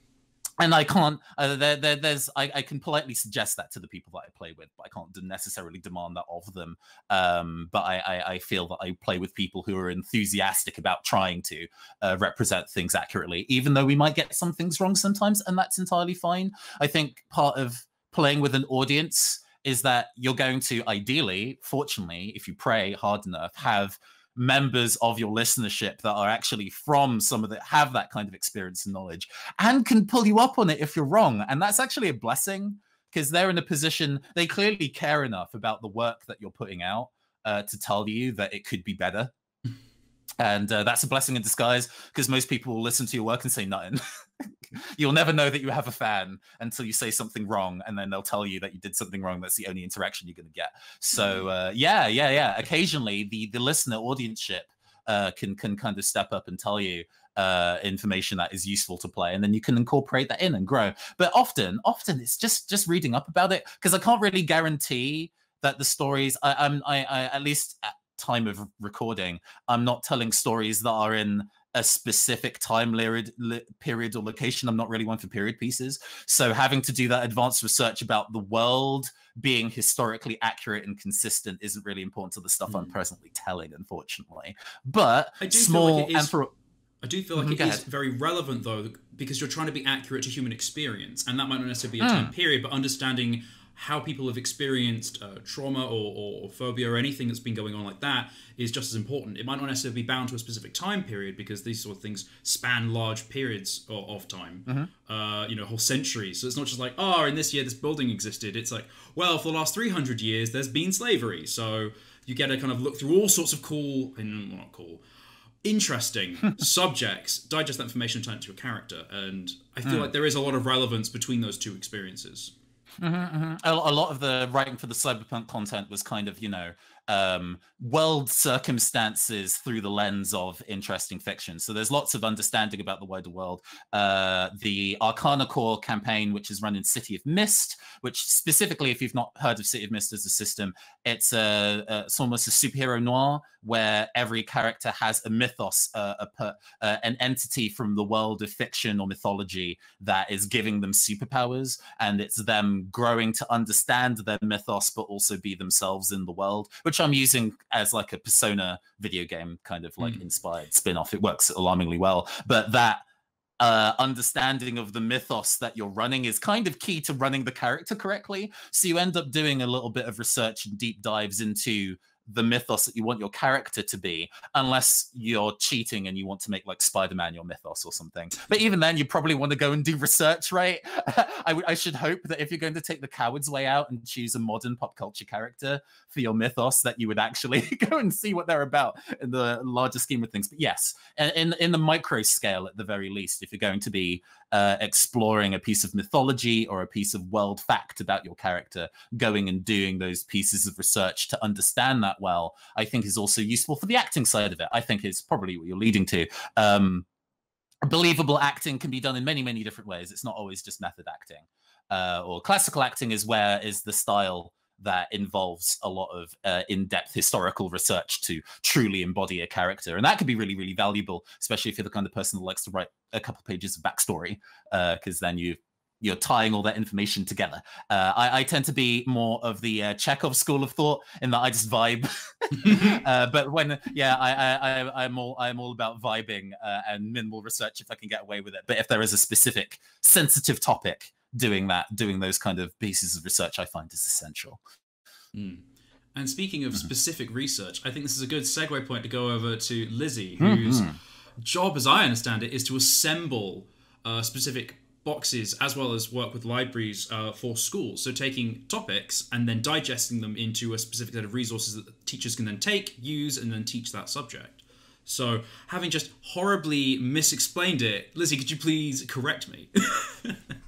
[SPEAKER 5] and I can't. Uh, there, there, there's. I, I can politely suggest that to the people that I play with, but I can't necessarily demand that of them. Um, but I, I, I feel that I play with people who are enthusiastic about trying to uh, represent things accurately, even though we might get some things wrong sometimes, and that's entirely fine. I think part of playing with an audience is that you're going to ideally, fortunately, if you pray hard enough, have members of your listenership that are actually from some of that have that kind of experience and knowledge and can pull you up on it if you're wrong and that's actually a blessing because they're in a position they clearly care enough about the work that you're putting out uh, to tell you that it could be better [laughs] and uh, that's a blessing in disguise because most people will listen to your work and say nothing. [laughs] You'll never know that you have a fan until you say something wrong, and then they'll tell you that you did something wrong. That's the only interaction you're going to get. So mm. uh, yeah, yeah, yeah. Occasionally, the the listener audienceship uh, can can kind of step up and tell you uh, information that is useful to play, and then you can incorporate that in and grow. But often, often it's just just reading up about it because I can't really guarantee that the stories. I, I'm I, I at least At, time of recording, I'm not telling stories that are in a specific time period, period or location. I'm not really one for period pieces. So having to do that advanced research about the world being historically accurate and consistent isn't really important to the stuff mm. I'm presently telling, unfortunately. But small like and for
[SPEAKER 1] I do feel like mm-hmm, it is very relevant though, because you're trying to be accurate to human experience, and that might not necessarily be a mm. time period, but understanding how people have experienced uh, trauma or, or, phobia or anything that's been going on like that is just as important. It might not necessarily be bound to a specific time period because these sort of things span large periods of, of time, mm-hmm. uh, you know, whole centuries. So it's not just like, oh, in this year this building existed. It's like, well, for the last 300 years there's been slavery. So you get to kind of look through all sorts of cool, and well, not cool, interesting [laughs] subjects, digest that information, turn it into a character. And I feel mm. like there is a lot of relevance between those two experiences.
[SPEAKER 5] Mm-hmm, mm-hmm. A, a, lot of the writing for the cyberpunk content was kind of, you know, um, world circumstances through the lens of interesting fiction. So there's lots of understanding about the wider world. Uh, the Arcana Core campaign, which is run in City of Mist, which specifically, if you've not heard of City of Mist as a system, it's a, a it's almost a superhero noir where every character has a mythos, uh, a, uh, an entity from the world of fiction or mythology that is giving them superpowers, and it's them growing to understand their mythos, but also be themselves in the world, which I'm using as like a Persona video game kind of like mm. inspired spin-off. It works alarmingly well, but that uh, understanding of the mythos that you're running is kind of key to running the character correctly. So you end up doing a little bit of research and deep dives into the mythos that you want your character to be, unless you're cheating and you want to make like Spider-Man your mythos or something. But even then, you probably want to go and do research, right? [laughs] I, I should hope that if you're going to take the coward's way out and choose a modern pop culture character for your mythos, that you would actually [laughs] go and see what they're about in the larger scheme of things. But yes, in in the micro scale, at the very least, if you're going to be uh, exploring a piece of mythology or a piece of world fact about your character, going and doing those pieces of research to understand that well, I think is also useful for the acting side of it. I think is probably what you're leading to. Um, believable acting can be done in many, many different ways. It's not always just method acting. Uh, or classical acting is where is the style that involves a lot of uh, in-depth historical research to truly embody a character and that could be really really valuable especially if you're the kind of person that likes to write a couple pages of backstory because uh, then you you're tying all that information together. Uh, I, I, tend to be more of the uh, Chekhov school of thought in that I just vibe. [laughs] [laughs] uh, but when, yeah, I, I, I'm all I'm all about vibing uh, and minimal research if I can get away with it. But if there is a specific sensitive topic doing that, doing those kind of pieces of research, I find is essential.
[SPEAKER 1] Mm. And speaking of mm-hmm. specific research, I think this is a good segue point to go over to Lizy, whose mm-hmm. job, as I understand it, is to assemble uh, specific boxes as well as work with libraries uh, for schools. So taking topics and then digesting them into a specific set of resources that teachers can then take, use, and then teach that subject. So having just horribly misexplained it, Lizy, could you please correct me? [laughs]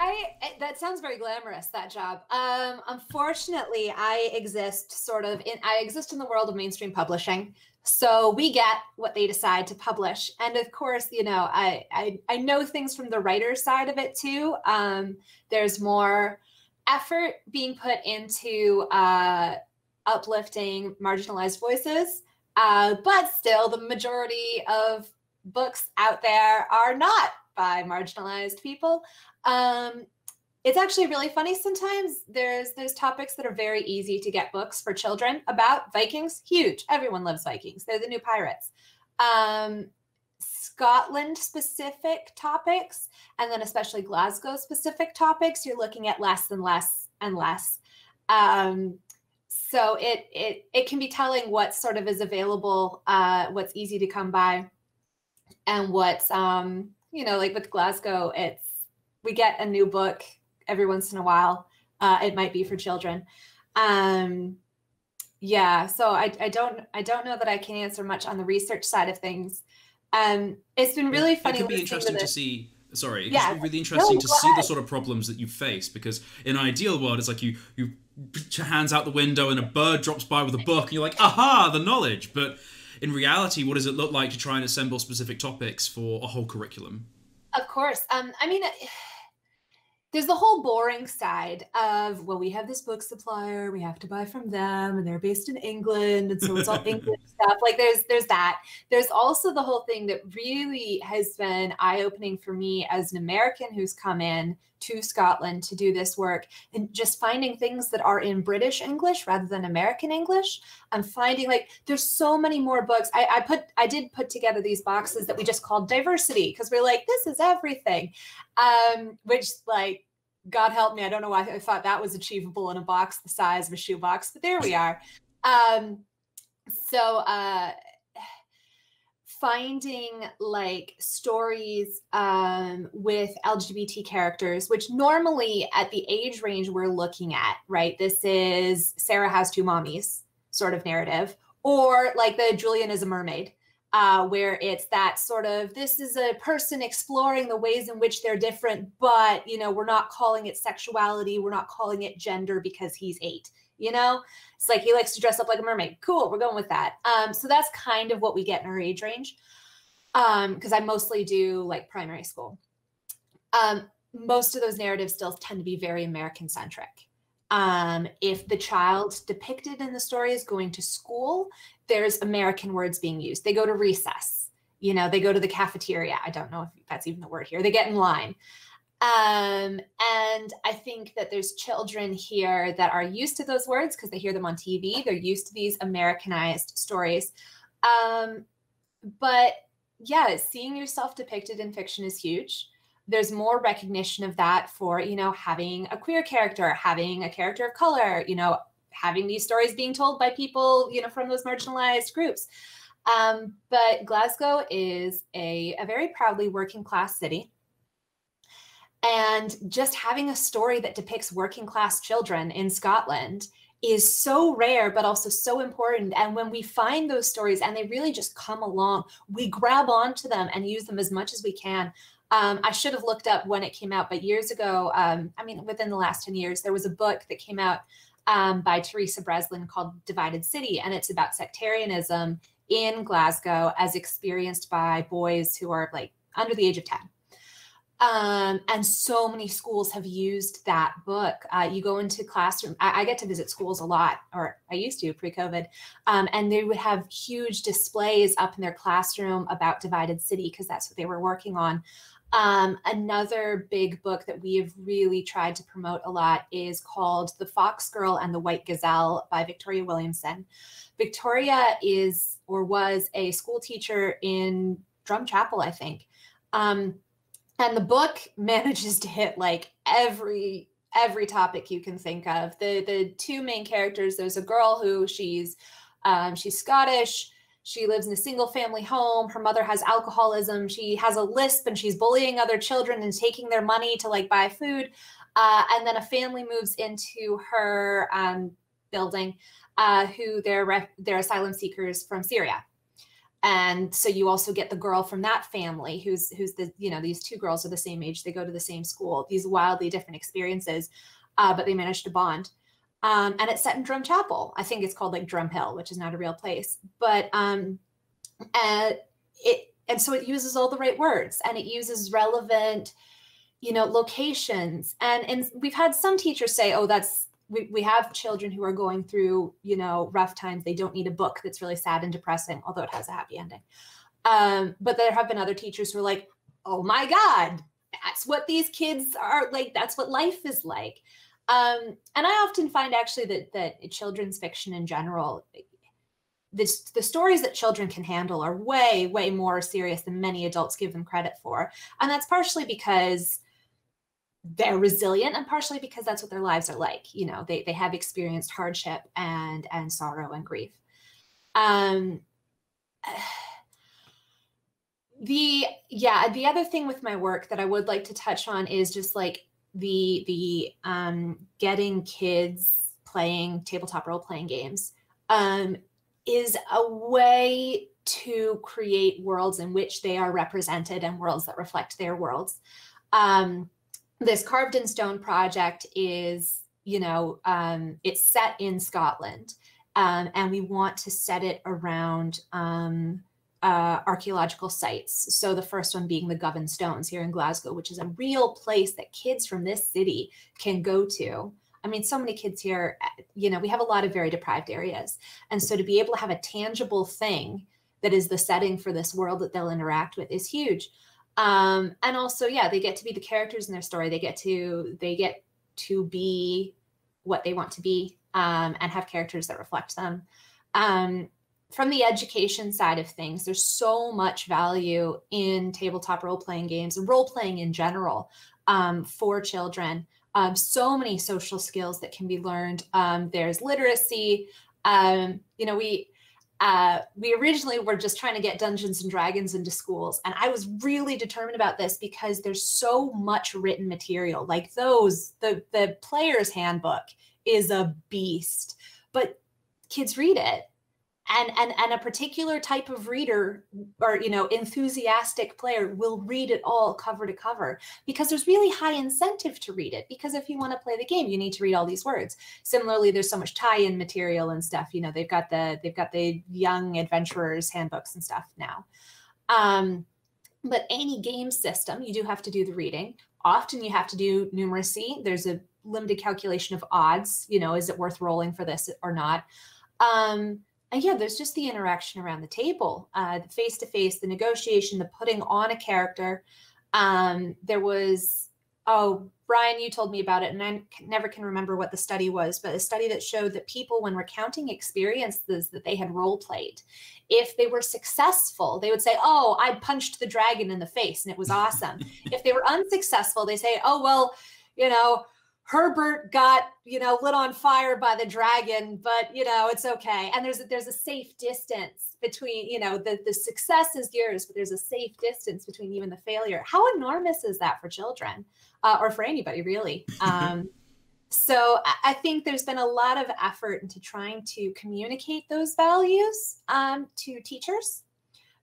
[SPEAKER 4] I that sounds very glamorous that job. Um, unfortunately, I exist sort of in I exist in the world of mainstream publishing. So we get what they decide to publish, and of course, you know, I I, I know things from the writer side of it too. Um, there's more effort being put into uh, uplifting marginalized voices, uh, but still, the majority of books out there are not by marginalized people. Um, it's actually really funny sometimes. There's there's topics that are very easy to get books for children about Vikings. Huge. Everyone loves Vikings. They're the new pirates. Um, Scotland specific topics, and then especially Glasgow specific topics, you're looking at less and less and less. Um, so it it it can be telling what sort of is available, uh, what's easy to come by, and what's um, you know like with Glasgow, it's we get a new book every once in a while. Uh, it might be for children. Um, yeah, so I, I don't I don't know that I can answer much on the research side of things. Um, it's been really funny.
[SPEAKER 1] It can be interesting
[SPEAKER 4] to,
[SPEAKER 1] to see. Sorry,
[SPEAKER 4] Yeah.
[SPEAKER 1] really interesting
[SPEAKER 4] No,
[SPEAKER 1] to see the sort of problems that you face because in an ideal world, it's like you you put your hands out the window and a bird drops by with a book and you're like, aha, the knowledge. But in reality, what does it look like to try and assemble specific topics for a whole curriculum?
[SPEAKER 4] Of course. Um, I mean, there's the whole boring side of well, we have this book supplier, we have to buy from them, and they're based in England, and so it's all [laughs] English stuff. Like there's there's that. There's also the whole thing that really has been eye opening for me as an American who's come in to Scotland to do this work and just finding things that are in British English rather than American English. I'm finding like there's so many more books. I, I put I did put together these boxes that we just called diversity because we're like this is everything, um, which like God help me, I don't know why I thought that was achievable in a box the size of a shoebox, but there we are. Um, so uh, finding like stories um, with LGBT characters, which normally at the age range we're looking at, right? This is Sarah has two mommies sort of narrative, or like the Julian is a mermaid. Uh, where it's that sort of this is a person exploring the ways in which they're different, but you know we're not calling it sexuality, we're not calling it gender because he's eight. You know, it's like he likes to dress up like a mermaid. Cool, we're going with that. Um, so that's kind of what we get in our age range. Um, because I mostly do like primary school. Um, most of those narratives still tend to be very American centric. Um, if the child depicted in the story is going to school, there's American words being used. They go to recess, you know, they go to the cafeteria. I don't know if that's even the word here. They get in line. Um, and I think that there's children here that are used to those words because they hear them on TV. They're used to these Americanized stories. Um, but yeah, seeing yourself depicted in fiction is huge. There's more recognition of that for, you know, having a queer character, having a character of color, you know, having these stories being told by people, you know, from those marginalized groups. Um, but Glasgow is a, a very proudly working class city. And just having a story that depicts working class children in Scotland is so rare, but also so important. And when we find those stories and they really just come along, we grab onto them and use them as much as we can. Um, I should have looked up when it came out, but years ago, um, I mean, within the last 10 years, there was a book that came out um, by Teresa Breslin called Divided City, and it's about sectarianism in Glasgow as experienced by boys who are like under the age of 10. Um, and so many schools have used that book. Uh, you go into classroom. I, I, get to visit schools a lot, or I used to pre-COVID, um, and they would have huge displays up in their classroom about divided city because that's what they were working on. Um, another big book that we have really tried to promote a lot is called The Fox Girl and the White Gazelle by Victoria Williamson. Victoria is or was a school teacher in Drumchapel, I think. Um, and the book [laughs] manages to hit like every every topic you can think of. The the two main characters, there's a girl who she's um, she's Scottish. She lives in a single family home. Her mother has alcoholism. She has a lisp and she's bullying other children and taking their money to like buy food. Uh, and then a family moves into her um, building uh, who they're, they're asylum seekers from Syria. And so you also get the girl from that family who's who's the you know these two girls are the same age they go to the same school these wildly different experiences uh, but they manage to bond um, and it's set in Drumchapel. I think it's called like Drum Hill, which is not a real place. But um, it and so it uses all the right words and it uses relevant, you know, locations. And and we've had some teachers say, "Oh, that's we we have children who are going through you know rough times. They don't need a book that's really sad and depressing, although it has a happy ending." Um, but there have been other teachers who are like, oh my god that's what these kids are like that's what life is like um, and i often find actually that that children's fiction in general this, the stories that children can handle are way way more serious than many adults give them credit for and that's partially because they're resilient and partially because that's what their lives are like you know they, they have experienced hardship and and sorrow and grief. Um [sighs] the yeah the other thing with my work that i would like to touch on is just like the the um getting kids playing tabletop role playing games um is a way to create worlds in which they are represented and worlds that reflect their worlds. Um this carved in stone project is you know um it's set in scotland um, and we want to set it around um, uh, archaeological sites. So the first one being the Govan Stones here in Glasgow, which is a real place that kids from this city can go to. I mean, so many kids here, you know, we have a lot of very deprived areas. And so to be able to have a tangible thing that is the setting for this world that they'll interact with is huge. Um, and also, yeah, they get to be the characters in their story. They get to they get to be what they want to be um, and have characters that reflect them. Um, from the education side of things, there's so much value in tabletop role playing games and role playing in general um, for children. Um, so many social skills that can be learned. Um, there's literacy. Um, you know, we uh, we originally were just trying to get Dungeons and Dragons into schools, and I was really determined about this because there's so much written material. Like those, the the player's handbook is a beast, but kids read it and and and a particular type of reader or you know enthusiastic player will read it all cover to cover because there's really high incentive to read it because if you want to play the game you need to read all these words. Similarly there's so much tie-in material and stuff you know they've got the they've got the young adventurers handbooks and stuff now. Um but any game system you do have to do the reading. Often you have to do numeracy. There's a limited calculation of odds you know is it worth rolling for this or not? Um and yeah, there's just the interaction around the table, uh, the face to face, the negotiation, the putting on a character. Um, there was, oh, Brian, you told me about it, and I never can remember what the study was, but a study that showed that people, when recounting experiences that they had role played, if they were successful, they would say, Oh, I punched the dragon in the face and it was [laughs] awesome. if they were unsuccessful, they say, Oh, well, you know, Herbert got, you know, lit on fire by the dragon, but you know, it's okay. And there's a, there's a safe distance between, you know, the the success is yours, but there's a safe distance between you and the failure. How enormous is that for children, uh, or for anybody really? [laughs] Um, so I think there's been a lot of effort into trying to communicate those values um, to teachers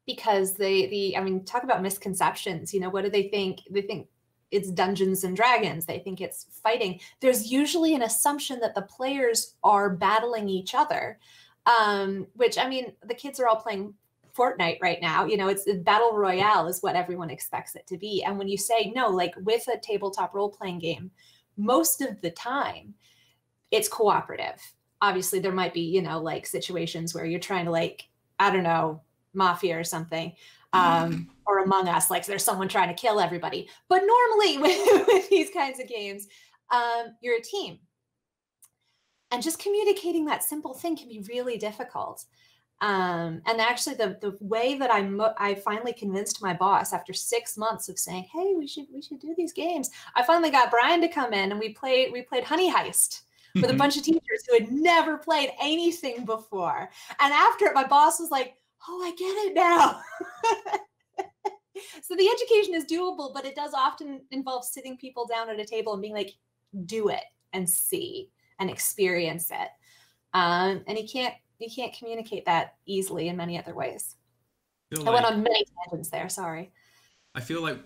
[SPEAKER 4] because they the I mean, talk about misconceptions. You know, what do they think? They think it's Dungeons and Dragons. They think it's fighting. There's usually an assumption that the players are battling each other, um, which I mean, the kids are all playing Fortnite right now. You know, it's battle royale is what everyone expects it to be. And when you say no, like with a tabletop role playing game, most of the time it's cooperative. Obviously, there might be, you know, like situations where you're trying to like, I don't know, mafia or something um, or Among Us, like there's someone trying to kill everybody. But normally [laughs] with, with these kinds of games, um, you're a team. And just communicating that simple thing can be really difficult. Um, and actually, the the way that I mo- I finally convinced my boss after six months of saying, "Hey, we should we should do these games," I finally got Brian to come in, and we played we played Honey Heist with a mm-hmm. bunch of teachers who had never played anything before. And after it, my boss was like, oh, I get it now. [laughs] so the education is doable, but it does often involve sitting people down at a table and being like, do it and see and experience it. Um, and you can't you can't communicate that easily in many other ways. I, I went on many tangents there. Sorry.
[SPEAKER 1] I feel like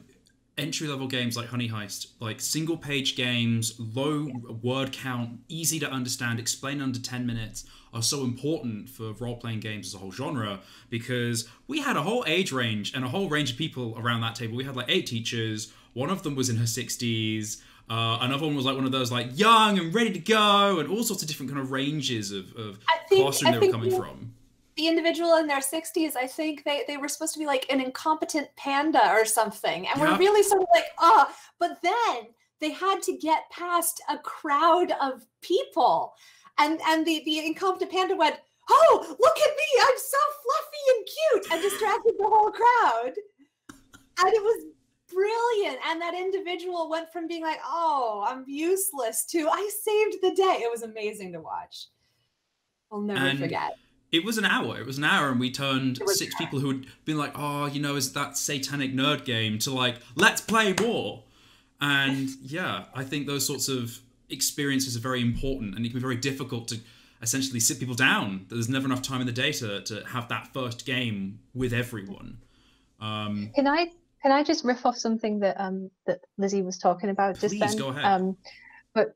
[SPEAKER 1] entry level games like Honey Heist, like single page games, low word count, easy to understand, explain under 10 minutes, are so important for role playing games as a whole genre because we had a whole age range and a whole range of people around that table. We had like eight teachers, one of them was in her 60s. Uh, another one was like one of those like young and ready to go, and all sorts of different kind of ranges of, of
[SPEAKER 4] think,
[SPEAKER 1] classroom they were coming from
[SPEAKER 4] the individual in their 60s, I think they, they were supposed to be like an incompetent panda or something. And we're really sort of like, oh, but then they had to get past a crowd of people. And and the, the incompetent panda went, Oh, look at me, I'm so fluffy and cute, and distracted the whole crowd. And it was brilliant. And that individual went from being like, Oh, I'm useless to I saved the day. It was amazing to watch. I'll never
[SPEAKER 1] And-
[SPEAKER 4] forget.
[SPEAKER 1] It was an hour. It was an hour, and we turned six people who had been like, "Oh, you know, is that satanic nerd game?" to like, "Let's play more." And yeah, I think those sorts of experiences are very important, and it can be very difficult to essentially sit people down. There's never enough time in the day to, to have that first game with everyone. Um,
[SPEAKER 7] Can I can I just riff off something that um that Lizy was talking about just
[SPEAKER 1] Please,
[SPEAKER 7] then?
[SPEAKER 1] go ahead.
[SPEAKER 7] Um, but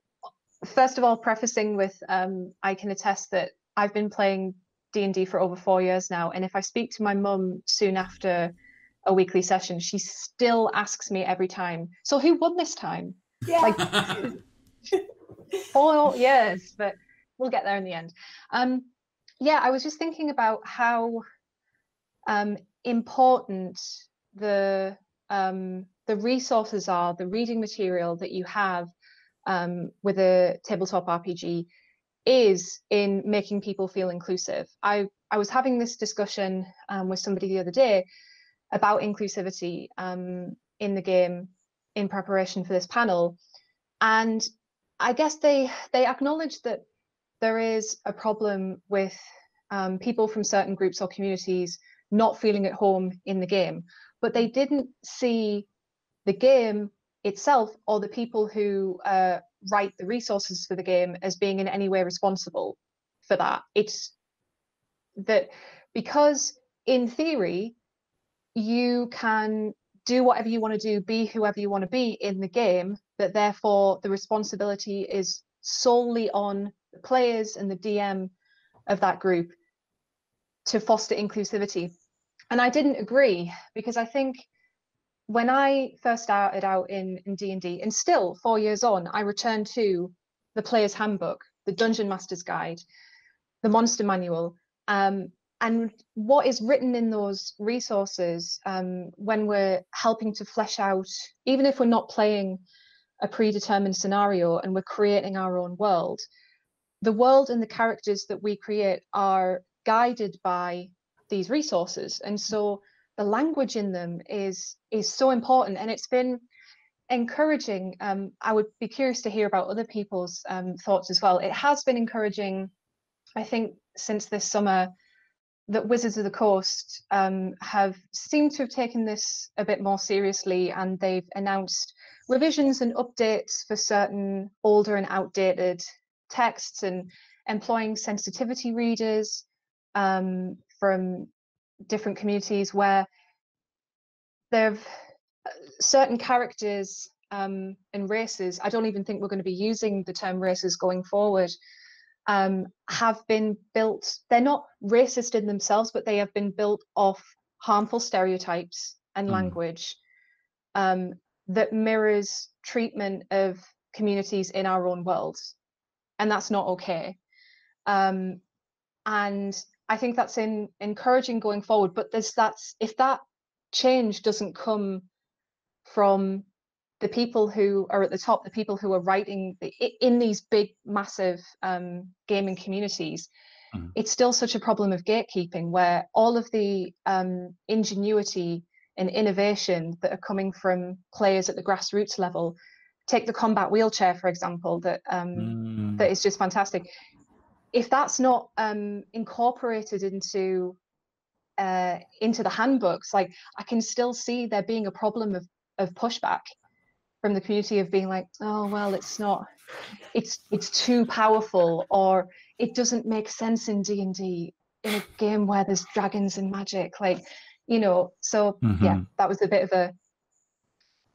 [SPEAKER 7] first of all, prefacing with um, I can attest that I've been playing D and D for over four years now, and if I speak to my mum soon after a weekly session, she still asks me every time. So who won this time?
[SPEAKER 4] Yeah.
[SPEAKER 7] Like [laughs] four years, but we'll get there in the end. Um, yeah, I was just thinking about how um, important the um, the resources are, the reading material that you have um, with a tabletop RPG is in making people feel inclusive. I I was having this discussion um, with somebody the other day about inclusivity um, in the game in preparation for this panel, and I guess they they acknowledge that there is a problem with um, people from certain groups or communities not feeling at home in the game, but they didn't see the game itself or the people who uh, write the resources for the game as being in any way responsible for that. It's that because in theory you can do whatever you want to do, be whoever you want to be in the game, that therefore the responsibility is solely on the players and the DM of that group to foster inclusivity. And I didn't agree because I think when I first started out in, in D&D, and still four years on, I returned to the Player's Handbook, the Dungeon Master's Guide, the Monster Manual, um, and what is written in those resources um, when we're helping to flesh out, even if we're not playing a predetermined scenario and we're creating our own world, the world and the characters that we create are guided by these resources. And so the language in them is is so important and it's been encouraging um, i would be curious to hear about other people's um, thoughts as well it has been encouraging i think since this summer that wizards of the coast um, have seemed to have taken this a bit more seriously and they've announced revisions and updates for certain older and outdated texts and employing sensitivity readers um, from different communities where there've certain characters um, and races, I don't even think we're going to be using the term races going forward, um, have been built, they're not racist in themselves, but they have been built off harmful stereotypes and
[SPEAKER 1] Mm.
[SPEAKER 7] language um, that mirrors treatment of communities in our own world. And that's not okay. Um, and I think that's in, encouraging going forward. But there's that's if that change doesn't come from the people who are at the top, the people who are writing the, in these big, massive um, gaming communities,
[SPEAKER 5] Mhm.
[SPEAKER 7] it's still such a problem of gatekeeping where all of the um, ingenuity and innovation that are coming from players at the grassroots level. Take the combat wheelchair, for example, that um,
[SPEAKER 5] Mm.
[SPEAKER 7] that is just fantastic. If that's not um, incorporated into uh, into the handbooks, like I can still see there being a problem of of pushback from the community of being like, oh well, it's not, it's it's too powerful, or it doesn't make sense in D and D in a game where there's dragons and magic, like you know. So yeah,
[SPEAKER 5] Mhm.
[SPEAKER 7] that was a bit of a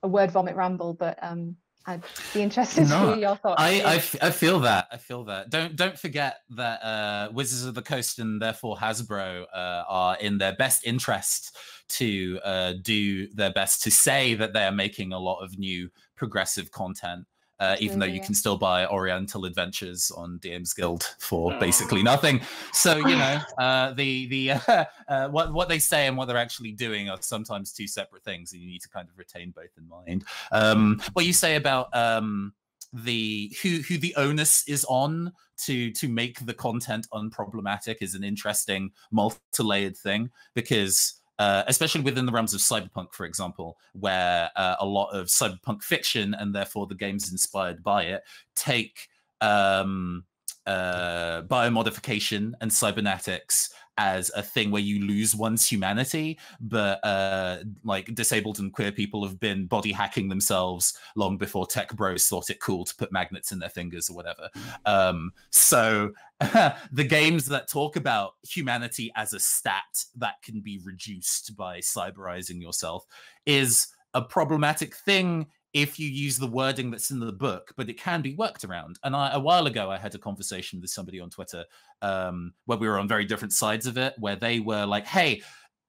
[SPEAKER 7] a word vomit ramble, but um, I'd be interested to hear your thoughts.
[SPEAKER 5] I. I, I feel that. I feel that. Don't don't forget that uh, Wizards of the Coast and therefore Hasbro uh, are in their best interest to uh, do their best to say that they are making a lot of new progressive content uh, even though you
[SPEAKER 7] yeah.
[SPEAKER 5] can still buy Oriental Adventures on DM's Guild for basically nothing. So you know, [laughs] uh, the the uh, [laughs] uh, what what they say and what they're actually doing are sometimes two separate things, and you need to kind of retain both in mind. Um, what you say about um, the who who the onus is on to to make the content unproblematic is an interesting multi-layered thing because uh, especially within the realms of cyberpunk, for example, where uh, a lot of cyberpunk fiction and therefore the games inspired by it take um, uh, biomodification and cybernetics as a thing where you lose one's humanity, but uh, like disabled and queer people have been body hacking themselves long before tech bros thought it cool to put magnets in their fingers or whatever. Um, so [laughs] the games that talk about humanity as a stat that can be reduced by cyberizing yourself is a problematic thing if you use the wording that's in the book, but it can be worked around. And I, a while ago, I had a conversation with somebody on Twitter um, where we were on very different sides of it, where they were like, "Hey,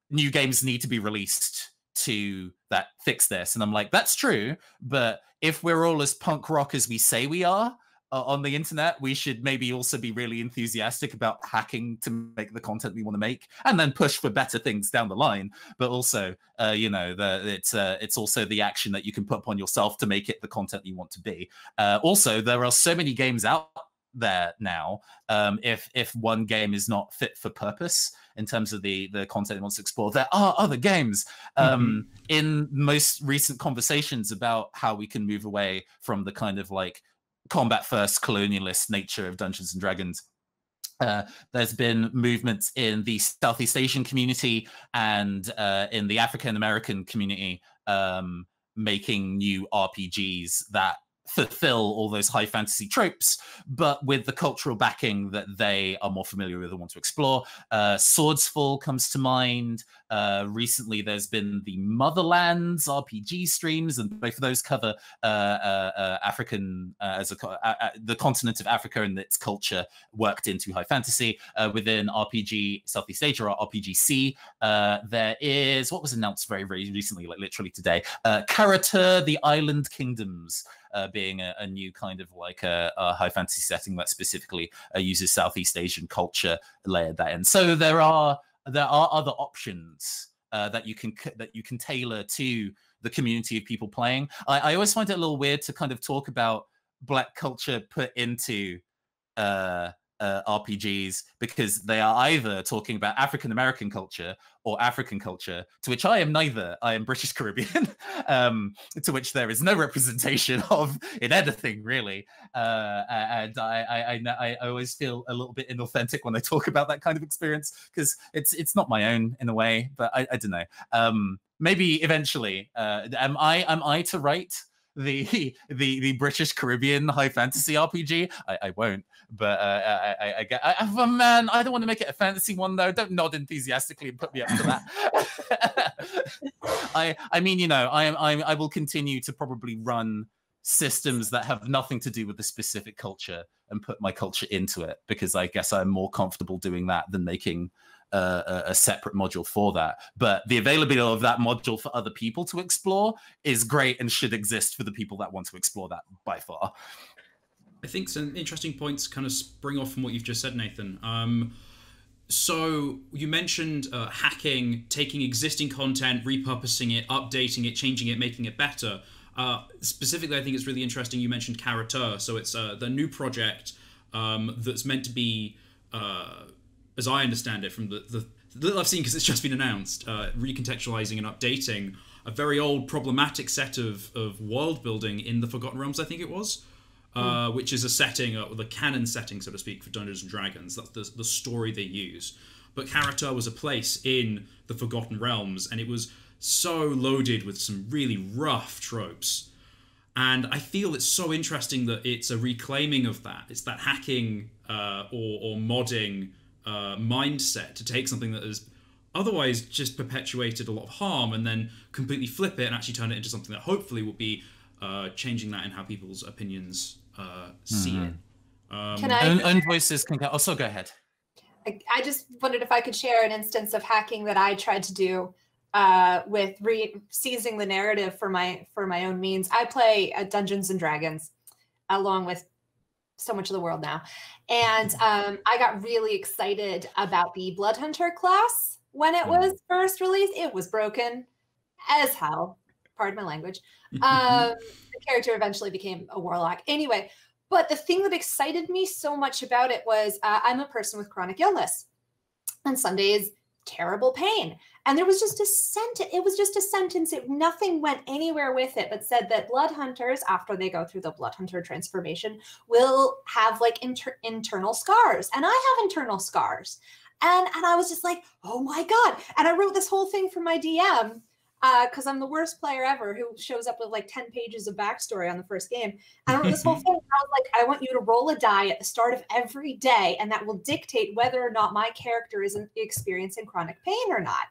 [SPEAKER 5] new games need to be released to that fix this," and I'm like, "That's true, but if we're all as punk rock as we say we are." Uh, on the internet, we should maybe also be really enthusiastic about hacking to make the content we want to make, and then push for better things down the line. But also, uh, you know, the, it's uh, it's also the action that you can put upon yourself to make it the content you want to be. Uh, also, there are so many games out there now. Um, if if one game is not fit for purpose in terms of the the content it wants to explore, there are other games. Um, In most recent conversations about how we can move away from the kind of like combat first colonialist nature of Dungeons and Dragons. Uh, there's been movements in the Southeast Asian community and uh, in the African American community um, making new RPGs that fulfill all those high fantasy tropes, but with the cultural backing that they are more familiar with and want to explore. Uh, Swordsfall comes to mind. Uh, recently, there's been the Motherlands RPG streams, and both of those cover uh, uh, uh, African uh, as a the continent of Africa and its culture worked into high fantasy. Within RPG Southeast Asia or RPGSEA, there is what was announced very very recently, like literally today, Karatur, the Island Kingdoms uh, being a, a new kind of like a, a high fantasy setting that specifically uh, uses Southeast Asian culture layered that in. So there are there are other options uh, that you can that you can tailor to the community of people playing. I, I always find it a little weird to kind of talk about black culture put into uh, uh, RPGs because they are either talking about African American culture or African culture, to which I am neither. I am British [laughs] Caribbean, um, to which there is no representation [laughs] of in anything really. Uh, and I, I, I, I always feel a little bit inauthentic when I talk about that kind of experience because it's it's not my own in a way. But I, I don't know. Um, maybe eventually, uh, am I am I to write? The [laughs] the the British Caribbean high fantasy RPG. I, I won't, but uh, I, I, I get. I, I, man, I don't want to make it a fantasy one though. Don't nod enthusiastically and put me up to that. [laughs] I I mean, you know, I am I I will continue to probably run systems that have nothing to do with the specific culture and put my culture into it because I guess I'm more comfortable doing that than making a, a separate module for that. But the availability of that module for other people to explore is great and should exist for the people that want to explore that by far.
[SPEAKER 1] I think some interesting points kind of spring off from what you've just said, Nathan. Um, so you mentioned uh, hacking, taking existing content, repurposing it, updating it, changing it, making it better. Uh, specifically, I think it's really interesting. You mentioned Karatur, so it's uh, the new project um, that's meant to be, uh, as I understand it, from the, the, little I've seen because it's just been announced, uh, recontextualizing and updating a very old problematic set of, of world building in the Forgotten Realms. I think it was uh, which is a setting, uh, the canon setting, so to speak, for Dungeons and Dragons. That's the, the story they use. But Karatur was a place in the Forgotten Realms, and it was so loaded with some really rough tropes. And I feel it's so interesting that it's a reclaiming of that. It's that hacking uh, or, or modding uh, mindset to take something that has otherwise just perpetuated a lot of harm and then completely flip it and actually turn it into something that hopefully will be uh, changing that in how people's opinions uh, see it. Um,
[SPEAKER 4] Can I?
[SPEAKER 5] Own, own voices can go. Also, go ahead.
[SPEAKER 4] I, I just wondered if I could share an instance of hacking that I tried to do uh, with re- seizing the narrative for my for my own means. I play uh, Dungeons and Dragons, along with so much of the world now. And um, I got really excited about the Blood Hunter class when it was first released. It was broken as hell. Pardon my language. [laughs] Um, the character eventually became a warlock. Anyway, but the thing that excited me so much about it was uh, I'm a person with chronic illness, and Sunday is terrible pain. And there was just a sentence, it was just a sentence, it, nothing went anywhere with it, but said that blood hunters, after they go through the blood hunter transformation, will have like inter- internal scars. And I have internal scars. And, and I was just like, oh my God. And I wrote this whole thing for my DM because uh, I'm the worst player ever who shows up with like 10 pages of backstory on the first game. And I wrote this whole [laughs] thing. I was like, I want you to roll a die at the start of every day, and that will dictate whether or not my character is experiencing chronic pain or not.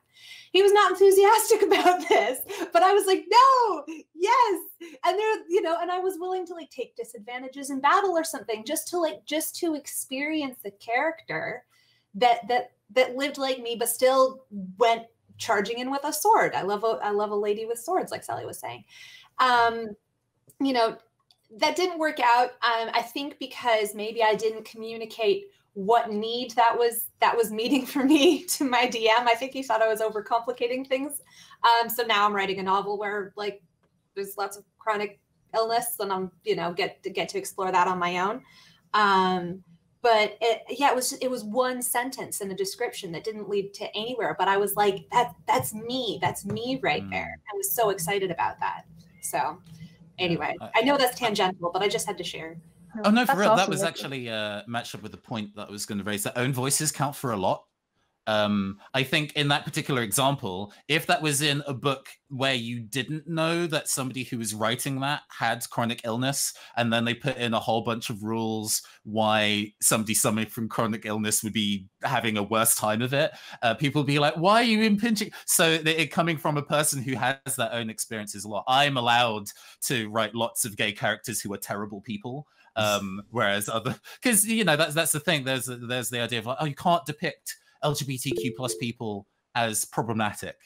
[SPEAKER 4] He was not enthusiastic [laughs] about this, but I was like, no, yes. And there, you know, and I was willing to like take disadvantages in battle or something just to like just to experience the character that that that lived like me, but still went charging in with a sword. I love a I love a lady with swords, like Sally was saying. Um, you know, that didn't work out. Um, I think because maybe I didn't communicate what need that was that was meeting for me [laughs] to my DM. I think he thought I was overcomplicating things. Um, so now I'm writing a novel where like there's lots of chronic illness, and I'm you know get to get to explore that on my own. Um, but it, yeah, it was it was one sentence in the description that didn't lead to anywhere. But I was like, that that's me, that's me right mm. there. I was so excited about that. So anyway, I know that's tangential, but I just had to share.
[SPEAKER 5] Oh no, for real. Awesome. That was actually uh, matched up with the point that I was going to raise. That own voices count for a lot. Um, I think in that particular example, if that was in a book where you didn't know that somebody who was writing that had chronic illness, and then they put in a whole bunch of rules why somebody suffering from chronic illness would be having a worse time of it, uh, people be like, "Why are you impinging?" So it coming from a person who has their own experiences a lot. I'm allowed to write lots of gay characters who are terrible people um whereas other because you know that's that's the thing there's there's the idea of like oh you can't depict LGBTQ plus people as problematic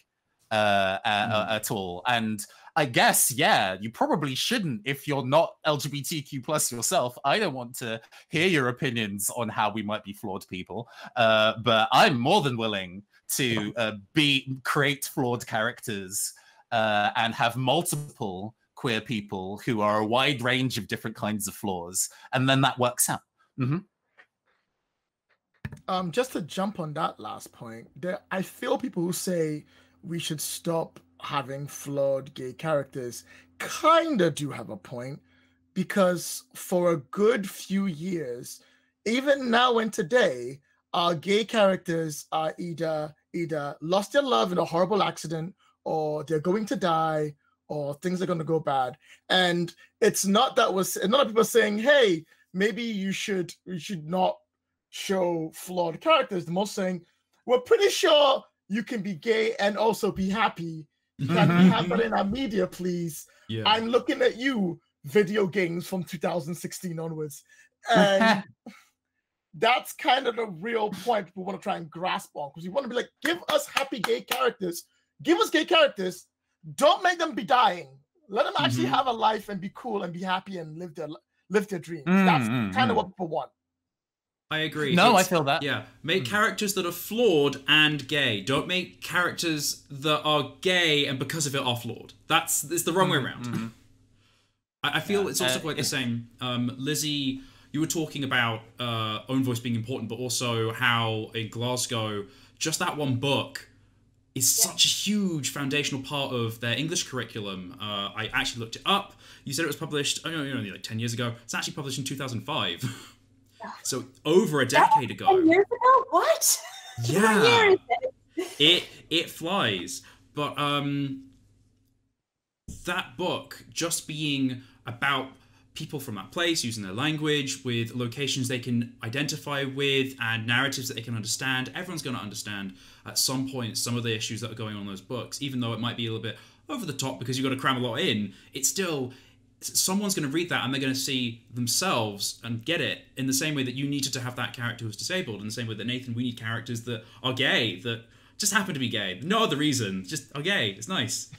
[SPEAKER 5] uh, mm. at all. And I guess, yeah, you probably shouldn't if you're not LGBTQ plus yourself. I don't want to hear your opinions on how we might be flawed people, uh, but I'm more than willing to uh, be create flawed characters uh, and have multiple queer people who are a wide range of different kinds of flaws, and then that works out. Mm-hmm
[SPEAKER 3] um, just to jump on that last point, there I feel people who say we should stop having flawed gay characters kind of do have a point because for a good few years, even now and today, our gay characters are either either lost their love in a horrible accident or they're going to die or things are going to go bad. And it's not that was a lot of people saying, hey, maybe you should you should not show flawed characters. The most saying, we're pretty sure you can be gay and also be happy. Can we have that in our media, please? Yeah. I'm looking at you, video games from 2016 onwards. And [laughs] that's kind of the real point people want to try and grasp on because you want to be like, give us happy gay characters, give us gay characters, don't make them be dying. Let them actually mm-hmm. have a life and be cool and be happy and live their live their dreams. Mm-hmm. That's kind of what people want.
[SPEAKER 1] I agree.
[SPEAKER 5] No, it's, I feel that.
[SPEAKER 1] Yeah, make mm. characters that are flawed and gay. Don't make characters that are gay and because of it are flawed. That's it's the wrong mm. way around. Mm. I, I, feel yeah. it's also uh, quite the same. Um, Lizy, you were talking about uh, own voice being important, but also how in Glasgow, just that one book is yeah. such a huge foundational part of their English curriculum. Uh, I actually looked it up. You said it was published, oh, no, know, like ten years ago. It's actually published in two thousand five. [laughs] So over a decade ago.
[SPEAKER 4] Ten years ago? What? [laughs]
[SPEAKER 1] Yeah. it it flies. But um that book just being about people from that place using their language with locations they can identify with and narratives that they can understand everyone's going to understand at some point some of the issues that are going on in those books even though it might be a little bit over the top because you've got to cram a lot in it's still someone's going to read that and they're going to see themselves and get it in the same way that you needed to have that character who's disabled in the same way that nathan we need characters that are gay that just happen to be gay. No other reason just are gay. It's nice.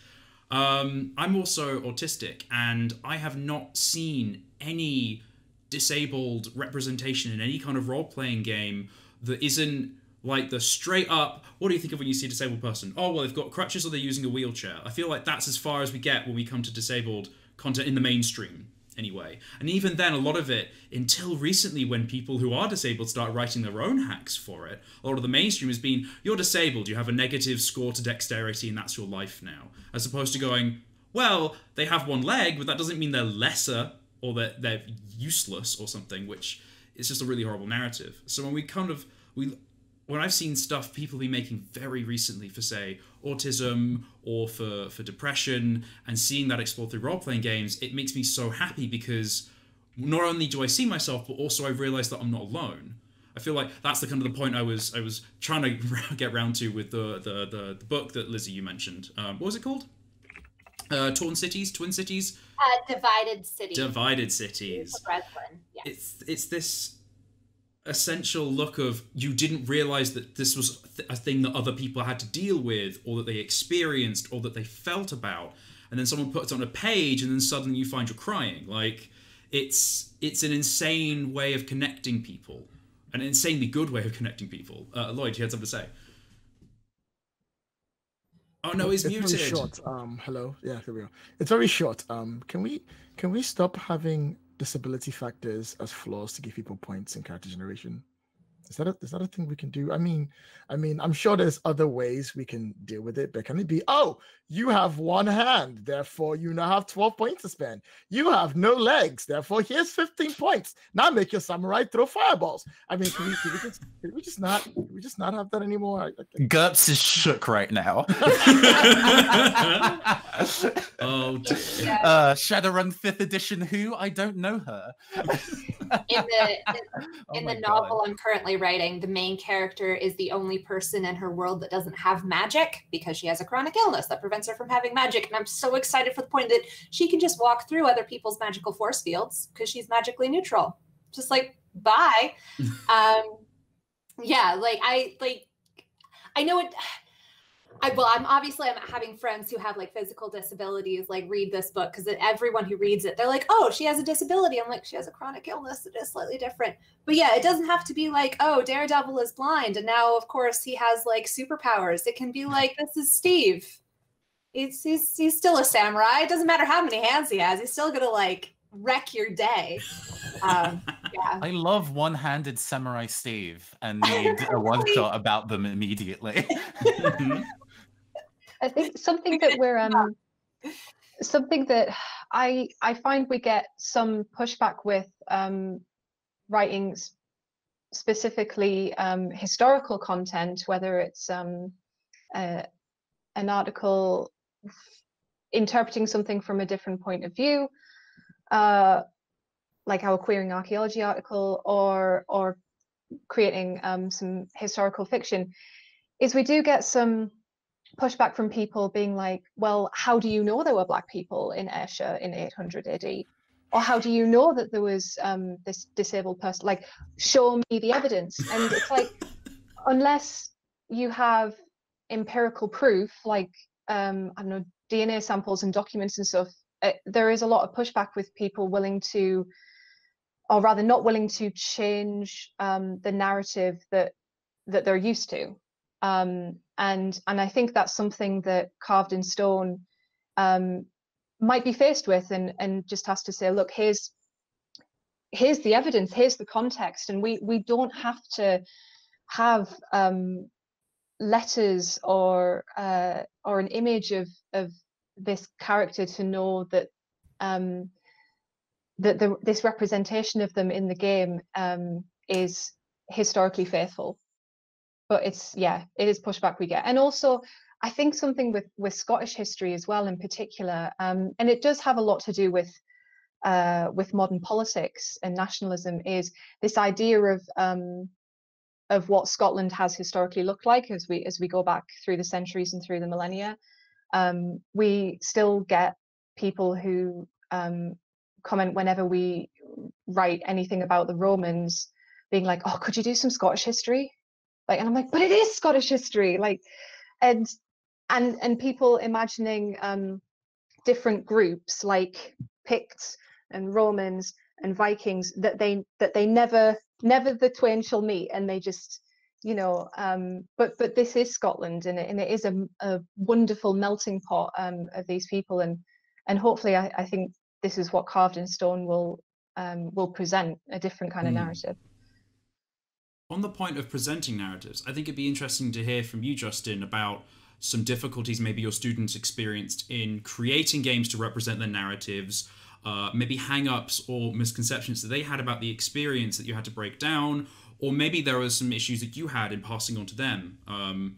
[SPEAKER 1] Um, I'm also autistic, and I have not seen any disabled representation in any kind of role playing game that isn't like the straight up what do you think of when you see a disabled person? Oh well they've got crutches or they're using a wheelchair. I feel like that's as far as we get when we come to disabled content in the mainstream anyway. And even then a lot of it until recently when people who are disabled start writing their own hacks for it a lot of the mainstream has been you're disabled. You have a negative score to dexterity and that's your life now. As opposed to going well they have one leg but that doesn't mean they're lesser or that they're useless or something which is just a really horrible narrative. So when we kind of we when I've seen stuff people be making very recently for say autism or for for depression and seeing that explored through role playing games, it makes me so happy because not only do I see myself, but also I realize that I'm not alone. I feel like that's the kind of the point I was I was trying to [laughs] get round to with the the the, the book that Lizy you mentioned. Um, what was it called? Uh, Torn Cities, Twin Cities,
[SPEAKER 4] Uh, divided Cities.
[SPEAKER 1] Divided Cities.
[SPEAKER 4] Yes.
[SPEAKER 1] It's it's this essential look of you didn't realize that this was th- a thing that other people had to deal with or that they experienced or that they felt about and then someone puts it on a page and then suddenly you find you're crying like it's it's an insane way of connecting people an insanely good way of connecting people uh, lloyd you had something to say oh no he's
[SPEAKER 3] it's
[SPEAKER 1] muted
[SPEAKER 3] Very short. Um, hello. Yeah, here we go. It's very short. Um, can we can we stop having disability factors as flaws to give people points in character generation? Is that a, is that a thing we can do? I mean, I mean, I'm sure there's other ways we can deal with it, but can it be, oh, you have one hand, therefore you now have 12 points to spend. You have no legs, therefore here's 15 points. Now make your samurai throw fireballs. I mean, can we, can we just can we just not we just not have that anymore? I, I,
[SPEAKER 5] GURPS is shook right now. [laughs] [laughs]
[SPEAKER 1] oh [laughs] dear.
[SPEAKER 4] Yeah.
[SPEAKER 5] uh, Shadowrun Fifth Edition. Who? I don't know her.
[SPEAKER 4] in the in,
[SPEAKER 5] Oh
[SPEAKER 4] in
[SPEAKER 5] my
[SPEAKER 4] the
[SPEAKER 5] God.
[SPEAKER 4] novel I'm currently writing, the main character is the only person in her world that doesn't have magic because she has a chronic illness that prevents her from having magic. And I'm so excited for the point that she can just walk through other people's magical force fields because she's magically neutral. Just like bye. um, yeah, like I like I know it. [sighs] I well, I'm obviously I'm having friends who have like physical disabilities like read this book because everyone who reads it, they're like, oh, she has a disability. I'm like, she has a chronic illness that is slightly different. But yeah, it doesn't have to be like, oh, Daredevil is blind, and now of course he has like superpowers. It can be like, this is Steve. He's he's he's still a samurai. It doesn't matter how many hands he has. He's still gonna like wreck your day. Um, yeah.
[SPEAKER 5] I love one-handed Samurai Steve and need [laughs] a one shot about them immediately. [laughs]
[SPEAKER 7] I think something that we're um something that I I find we get some pushback with um writing specifically um historical content, whether it's um uh, an article interpreting something from a different point of view, uh like our queering archaeology article or or creating um some historical fiction, is we do get some pushback from people being like, well, how do you know there were black people in Ayrshire in 800 AD? Or how do you know that there was um, this disabled person? Like, show me the evidence. And it's like, [laughs] unless you have empirical proof, like, um, I don't know, DNA samples and documents and stuff, uh, there is a lot of pushback with people willing to, or rather not willing to change um, the narrative that that they're used to. Um, and and I think that's something that carved in stone um, might be faced with, and and just has to say, look, here's here's the evidence, here's the context, and we we don't have to have um, letters or uh, or an image of of this character to know that um, that the, this representation of them in the game um, is historically faithful. But it's yeah it is pushback we get. And also i think something with with scottish history as well in particular um, and it does have a lot to do with uh, with modern politics and nationalism is this idea of um, of what scotland has historically looked like as we as we go back through the centuries and through the millennia um, we still get people who um, comment whenever we write anything about the romans being like oh could you do some scottish history? Like and i'm like but it is scottish history! Like and and and people imagining um different groups like Picts and Romans and Vikings that they that they never never the twain shall meet and they just you know um but but this is Scotland and it, and it is a, a wonderful melting pot um of these people and and hopefully I, I think this is what carved in stone will um will present a different kind of
[SPEAKER 1] Mm.
[SPEAKER 7] narrative
[SPEAKER 1] On the point of presenting narratives, I think it'd be interesting to hear from you, Justin, about some difficulties maybe your students experienced in creating games to represent their narratives, uh, maybe hang-ups or misconceptions that they had about the experience that you had to break down, or maybe there were some issues that you had in passing on to them. Um,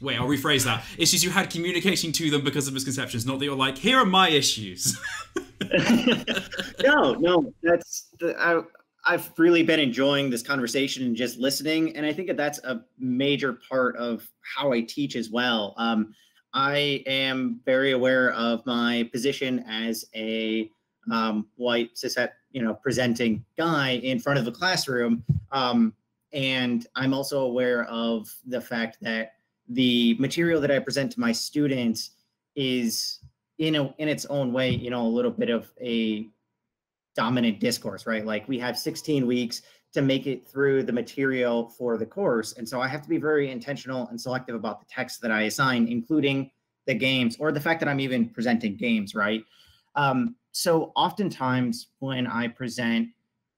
[SPEAKER 1] wait, I'll rephrase that. Issues you had communicating to them because of misconceptions, not that you're like, here are my issues. [laughs] [laughs]
[SPEAKER 6] no, no, that's the, I, I've really been enjoying this conversation and just listening, and I think that that's a major part of how I teach as well. Um, I am very aware of my position as a um, white cishet, you know, presenting guy in front of the classroom, um, and I'm also aware of the fact that the material that I present to my students is in a, in its own way, you know, a little bit of a dominant discourse, right? Like we have 16 weeks to make it through the material for the course. And so I have to be very intentional and selective about the text that I assign, including the games or the fact that I'm even presenting games, right? Um, so oftentimes when I present,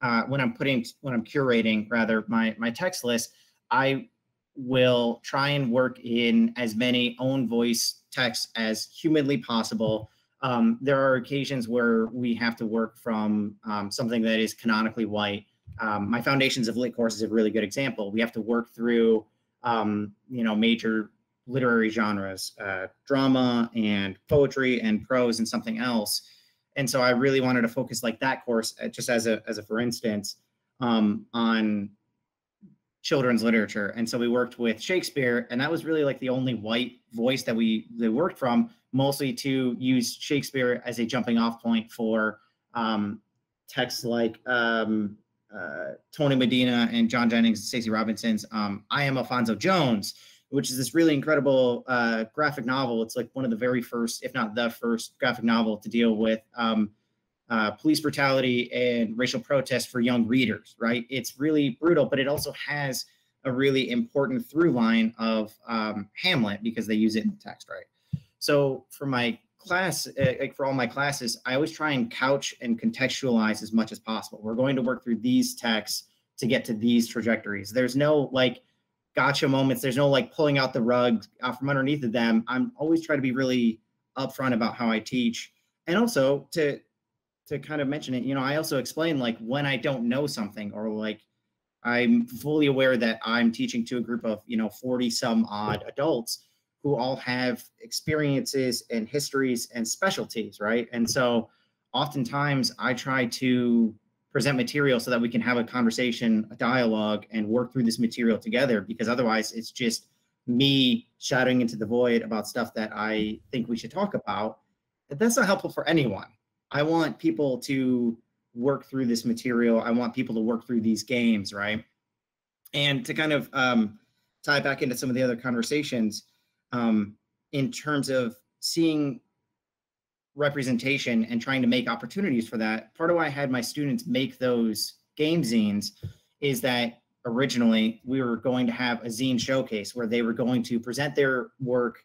[SPEAKER 6] uh, when I'm putting, when I'm curating rather my, my text list, I will try and work in as many own voice texts as humanly possible um, there are occasions where we have to work from um, something that is canonically white. Um, my Foundations of Lit course is a really good example. We have to work through, um, you know, major literary genres, uh, drama and poetry and prose and something else. And so I really wanted to focus like that course, uh, just as a as a for instance, um, on children's literature. And so we worked with Shakespeare, and that was really like the only white voice that we they worked from, mostly to use Shakespeare as a jumping off point for um, texts like um, uh, Tony Medina and John Jennings and Stacey Robinson's um, I Am Alfonso Jones, which is this really incredible uh, graphic novel. It's like one of the very first, if not the first, graphic novel to deal with um, uh, police brutality and racial protest for young readers, right? It's really brutal, but it also has a really important through line of um, Hamlet because they use it in the text, right? So for my class, uh, like for all my classes, I always try and couch and contextualize as much as possible. We're going to work through these texts to get to these trajectories. There's no like gotcha moments. There's no like pulling out the rug out from underneath of them. I'm always trying to be really upfront about how I teach, and also to to kind of mention it. You know, I also explain like when I don't know something or like I'm fully aware that I'm teaching to a group of you know 40 some odd adults who all have experiences and histories and specialties, right? And so oftentimes I try to present material so that we can have a conversation, a dialogue, and work through this material together because otherwise it's just me shouting into the void about stuff that I think we should talk about. That's not helpful for anyone. I want people to work through this material. I want people to work through these games, right? And to kind of um, tie back into some of the other conversations, um, in terms of seeing representation and trying to make opportunities for that. Part of why I had my students make those game zines is that originally we were going to have a zine showcase where they were going to present their work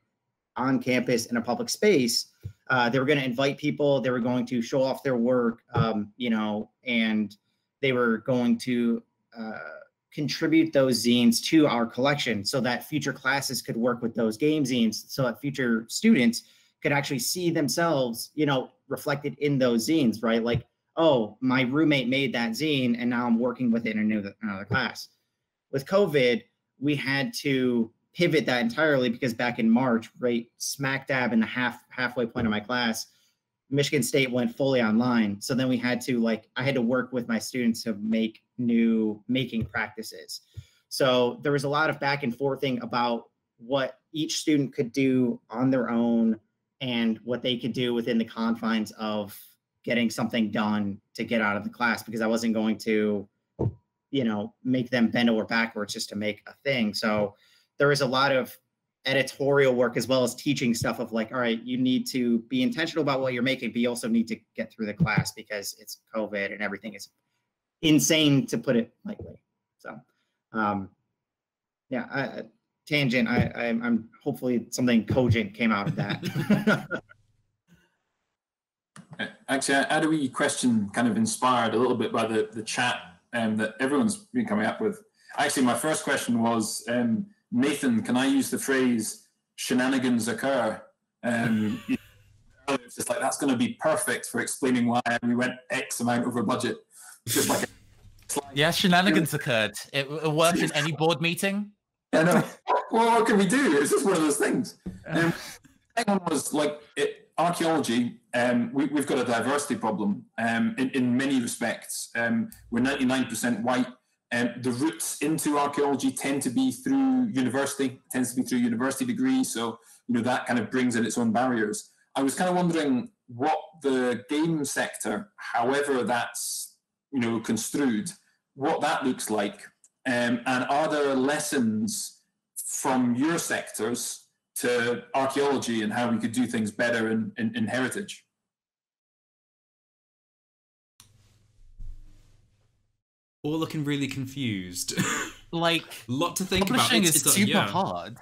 [SPEAKER 6] on campus in a public space. Uh, they were going to invite people. They were going to show off their work, um, you know, and they were going to uh, contribute those zines to our collection so that future classes could work with those game zines so that future students could actually see themselves, you know, reflected in those zines, right? Like, oh, my roommate made that zine and now I'm working with it in another, another class. With COVID, we had to pivot that entirely because back in March, right smack dab in the half halfway point of my class, Michigan State went fully online. So then we had to like I had to work with my students to make new making practices. So there was a lot of back and forthing about what each student could do on their own and what they could do within the confines of getting something done to get out of the class because I wasn't going to, you know, make them bend over backwards just to make a thing. So there was a lot of editorial work as well as teaching stuff of like, all right, you need to be intentional about what you're making, but you also need to get through the class because it's COVID and everything is insane to put it lightly. So, um, yeah, I, tangent. I, I I'm hopefully something cogent came out of that. [laughs]
[SPEAKER 2] Actually, I had a wee question kind of inspired a little bit by the, the chat um, that everyone's been coming up with. Actually, my first question was um, Nathan, can I use the phrase shenanigans occur? Um, [laughs] it's just like that's going to be perfect for explaining why we went X amount over budget. Just like
[SPEAKER 5] yeah, shenanigans occurred. It, it worked in any board meeting.
[SPEAKER 2] I know. Well, what can we do? It's just one of those things. Um, second one was like it, archaeology. Um, we, have got a diversity problem um, in, in many respects. Um, we're 99% white. Um, the routes into archaeology tend to be through university, tends to be through university degrees. So, you know, that kind of brings in its own barriers. I was kind of wondering what the game sector, however that's, you know, construed, what that looks like. Um, and are there lessons from your sectors to archaeology and how we could do things better in, in, in heritage?
[SPEAKER 1] all looking really confused. [laughs]
[SPEAKER 5] like
[SPEAKER 1] a lot to think
[SPEAKER 5] publishing
[SPEAKER 1] about.
[SPEAKER 5] Publishing is super yeah. hard.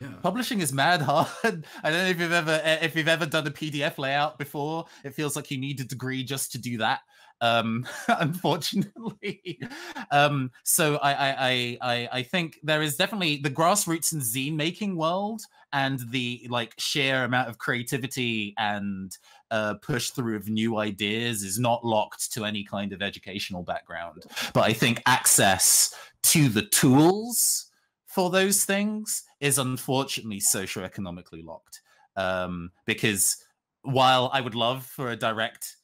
[SPEAKER 5] Yeah. Publishing is mad hard. [laughs] I don't know if you've ever if you've ever done a PDF layout before. It feels like you need a degree just to do that. Um, [laughs] unfortunately. um, so I, I I I think there is definitely the grassroots and zine making world and the like sheer amount of creativity and uh, push through of new ideas is not locked to any kind of educational background. But I think access to the tools for those things is unfortunately socioeconomically locked. Um, because while I would love for a direct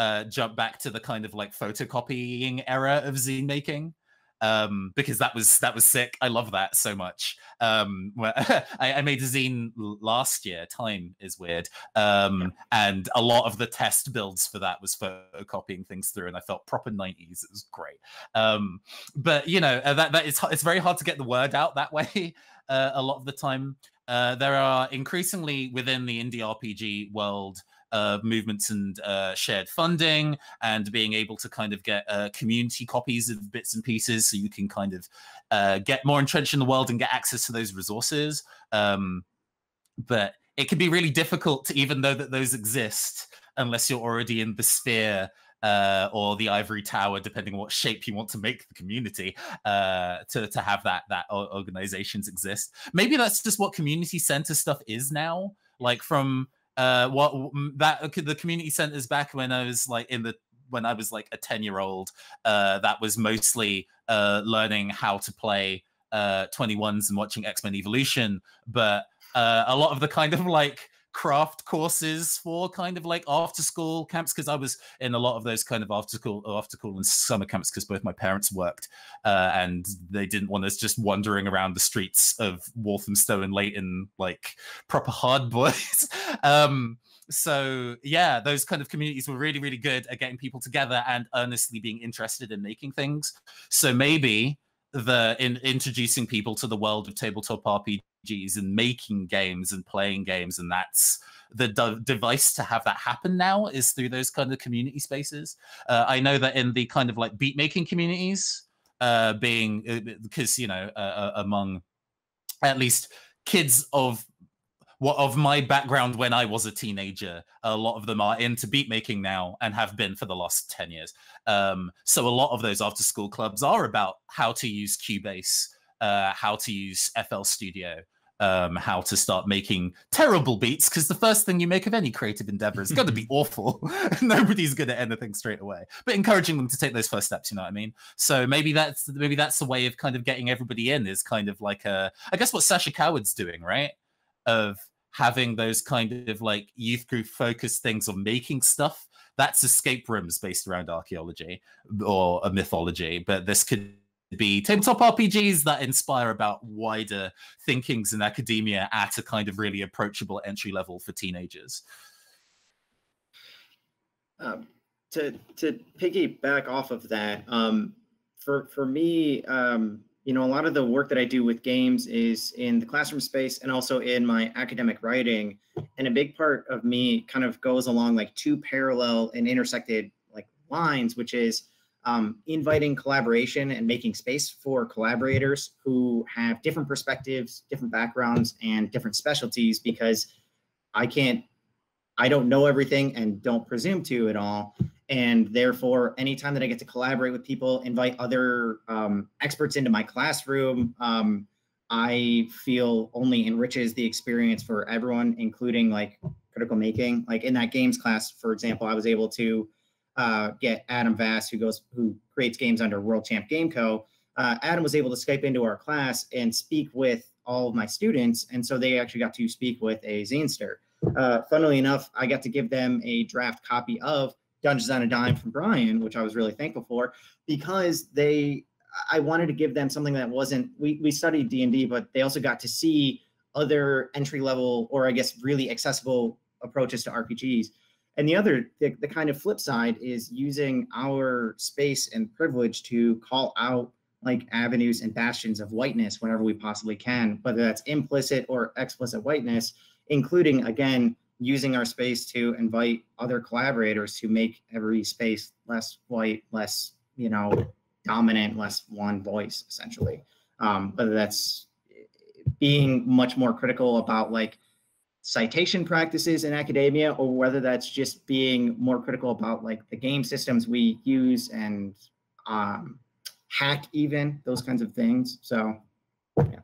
[SPEAKER 5] uh, jump back to the kind of like photocopying era of zine making, um, because that was that was sick. I love that so much. Um, [laughs] I, I, made a zine last year. Time is weird, um, and a lot of the test builds for that was photocopying things through, and I felt proper nineties. It was great. Um, but you know uh, that that is it's very hard to get the word out that [laughs] way. Uh, a lot of the time, uh, there are increasingly within the indie RPG world uh, movements and uh, shared funding and being able to kind of get uh, community copies of bits and pieces so you can kind of uh, get more entrenched in the world and get access to those resources. Um, but it can be really difficult to even know that those exist unless you're already in the sphere uh, or the ivory tower, depending on what shape you want to make the community, uh, to to have that that organizations exist. Maybe that's just what community center stuff is now. Like from uh, what that the community centers back when I was like in the when I was like a 10 year old, uh, that was mostly uh, learning how to play uh, 21s and watching X Men Evolution. But uh, a lot of the kind of like craft courses for kind of like after school camps because I was in a lot of those kind of after school after school and summer camps because both my parents worked uh, and they didn't want us just wandering around the streets of Walthamstow and Leyton like proper hard boys. [laughs] um, so yeah, those kind of communities were really really good at getting people together and earnestly being interested in making things. So maybe the in introducing people to the world of tabletop RPGs and making games and playing games, and that's the de- device to have that happen now is through those kind of community spaces. Uh, I know that in the kind of like beat making communities, uh, being because uh, you know uh, uh, among at least kids of what of my background when I was a teenager, a lot of them are into beat making now and have been for the last 10 years. Um, so a lot of those after school clubs are about how to use Cubase, uh, how to use FL Studio, um, how to start making terrible beats because the first thing you make of any creative endeavor is going to be [laughs] awful. [laughs] Nobody's good at anything straight away. But encouraging them to take those first steps, you know what I mean? So maybe that's maybe that's the way of kind of getting everybody in is kind of like a I guess what Sacha Coward's doing, right? Of having those kind of like youth group focused things of making stuff that's escape rooms based around archaeology or a mythology but this could be tabletop rpgs that inspire about wider thinkings in academia at a kind of really approachable entry level for teenagers
[SPEAKER 6] um, to to piggyback off of that um, for for me um, you know, a lot of the work that I do with games is in the classroom space and also in my academic writing. And a big part of me kind of goes along like two parallel and intersected like lines, which is um, inviting collaboration and making space for collaborators who have different perspectives, different backgrounds, and different specialties because I can't, I don't know everything and don't presume to at all. And therefore, anytime that I get to collaborate with people, invite other um, experts into my classroom, um, I feel only enriches the experience for everyone, including like critical making. Like in that games class, for example, I was able to uh, get Adam Vass, who goes who creates games under World Champ Game Co. Uh, Adam was able to Skype into our class and speak with all of my students, and so they actually got to speak with a Zinester. Uh, funnily enough, I got to give them a draft copy of Dungeons on a Dime from Brian, which I was really thankful for, because they I wanted to give them something that wasn't we we studied D and D, but they also got to see other entry level or I guess really accessible approaches to RPGs. And the other, the, the kind of flip side is using our space and privilege to call out like avenues and bastions of whiteness whenever we possibly can, whether that's implicit or explicit whiteness, including again using our space to invite other collaborators to make every space less white, less you know dominant, less one voice essentially. Um, whether that's being much more critical about like citation practices in academia or whether that's just being more critical about like the game systems we use and um, hack even those kinds of things so yeah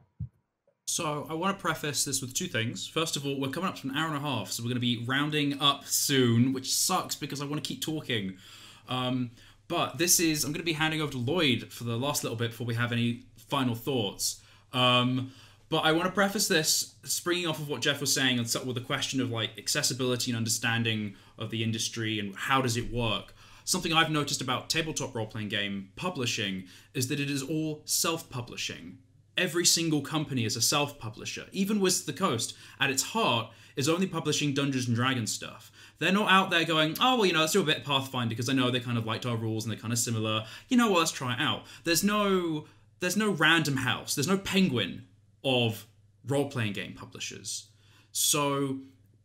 [SPEAKER 1] so I want to preface this with two things. First of all, we're coming up to an hour and a half, so we're going to be rounding up soon, which sucks because I want to keep talking. Um, but this is I'm going to be handing over to Lloyd for the last little bit before we have any final thoughts. Um, but I want to preface this springing off of what Jeff was saying and with the question of like accessibility and understanding of the industry and how does it work. Something I've noticed about tabletop role playing game publishing is that it is all self publishing. Every single company is a self publisher. Even Wizards of the Coast, at its heart, is only publishing Dungeons and Dragons stuff. They're not out there going, oh, well, you know, let's do a bit of Pathfinder because I know they kind of liked our rules and they're kind of similar. You know what, let's try it out. There's no. There's no random house. There's no penguin of role playing game publishers. So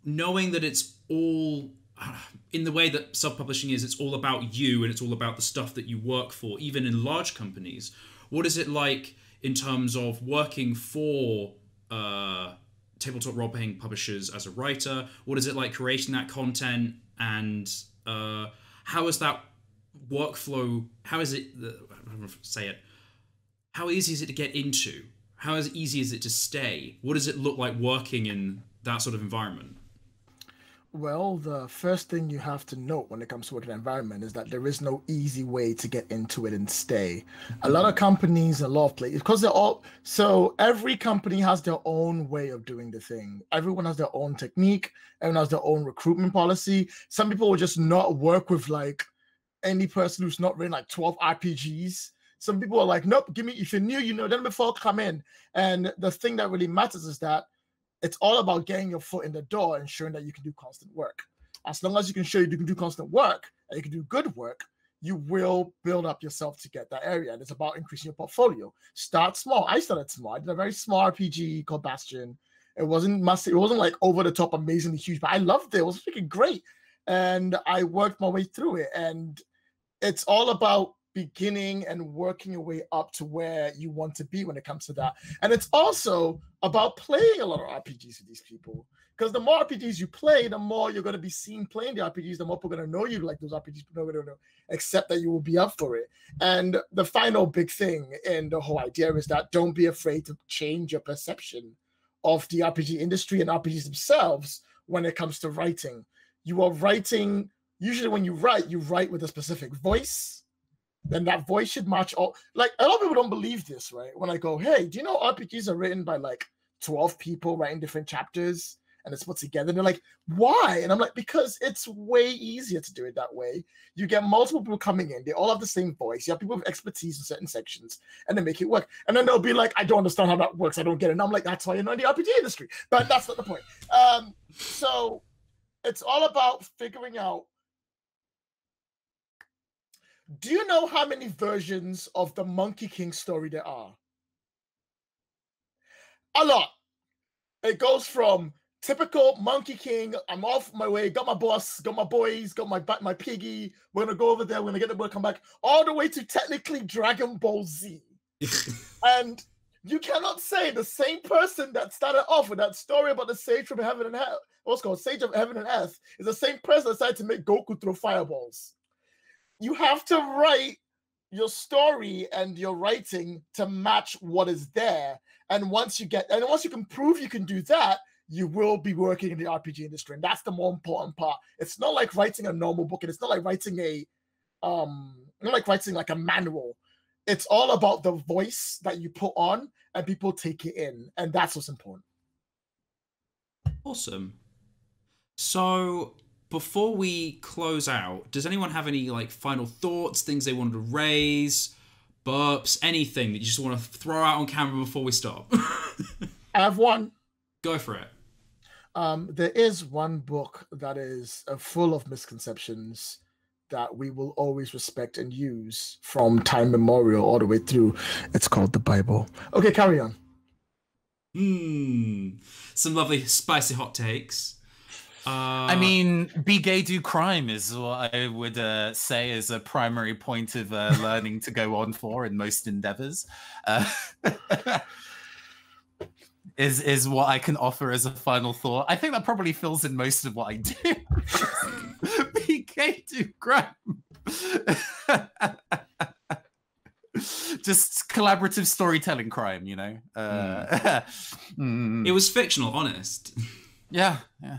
[SPEAKER 1] knowing that it's all [sighs] in the way that self publishing is, it's all about you and it's all about the stuff that you work for, even in large companies. What is it like in terms of working for uh, tabletop role playing publishers as a writer? What is it like creating that content? And uh, how is that workflow? How is it? I don't know say it. How easy is it to get into? How as easy is it to stay? What does it look like working in that sort of environment?
[SPEAKER 3] Well, the first thing you have to note when it comes to working environment is that there is no easy way to get into it and stay. A lot of companies, a lot of places, because they're all so every company has their own way of doing the thing. Everyone has their own technique, everyone has their own recruitment policy. Some people will just not work with like any person who's not written like 12 RPGs some people are like, nope, give me, if you're new, you know, then before come in. And the thing that really matters is that it's all about getting your foot in the door and showing that you can do constant work. As long as you can show you can do constant work and you can do good work, you will build up yourself to get that area. And it's about increasing your portfolio. Start small. I started small. I did a very small RPG called Bastion. It wasn't massive, it wasn't like over the top, amazingly huge, but I loved it. It was freaking great. And I worked my way through it. And it's all about beginning and working your way up to where you want to be when it comes to that. And it's also about playing a lot of RPGs with these people. Because the more RPGs you play, the more you're going to be seen playing the RPGs, the more people are going to know you like those RPGs, people are going to accept that you will be up for it. And the final big thing in the whole idea is that don't be afraid to change your perception of the RPG industry and RPGs themselves when it comes to writing. You are writing, usually when you write, you write with a specific voice then that voice should match all. Like a lot of people don't believe this, right? When I go, hey, do you know RPGs are written by like 12 people writing different chapters and it's put together? And they're like, why? And I'm like, because it's way easier to do it that way. You get multiple people coming in, they all have the same voice. You have people with expertise in certain sections, and they make it work. And then they'll be like, I don't understand how that works. I don't get it. And I'm like, that's why you're not in the RPG industry. But that's not the point. Um, so it's all about figuring out do you know how many versions of the Monkey King story there are? a lot. It goes from typical Monkey King. I'm off my way. Got my boss. Got my boys. Got my my piggy. We're gonna go over there. We're gonna get the book. Come back all the way to technically Dragon Ball Z. [laughs] and you cannot say the same person that started off with that story about the sage from heaven and hell, what's called sage of heaven and earth, is the same person that decided to make Goku throw fireballs. You have to write your story and your writing to match what is there. And once you get, and once you can prove you can do that, you will be working in the RPG industry. And that's the more important part. It's not like writing a normal book, and it's not like writing a, um, not like writing like a manual. It's all about the voice that you put on and people take it in. And that's what's important.
[SPEAKER 1] Awesome. So before we close out, does anyone have any like final thoughts, things they wanted to raise, burps, anything that you just want to throw out on camera before we stop? [laughs]
[SPEAKER 3] I have one.
[SPEAKER 1] Go for it.
[SPEAKER 3] Um, there is one book that is uh, full of misconceptions that we will always respect and use from time memorial all the way through. It's called the Bible. Okay, carry on.
[SPEAKER 1] Hmm. Some lovely spicy hot takes.
[SPEAKER 5] Uh, I mean, be gay, do crime is what I would uh, say is a primary point of uh, learning to go on for in most endeavors. Uh, [laughs] is is what I can offer as a final thought. I think that probably fills in most of what I do. [laughs] be gay, do crime. [laughs] Just collaborative storytelling crime, you know. Mm.
[SPEAKER 1] mm. It was fictional, honest.
[SPEAKER 5] Yeah, yeah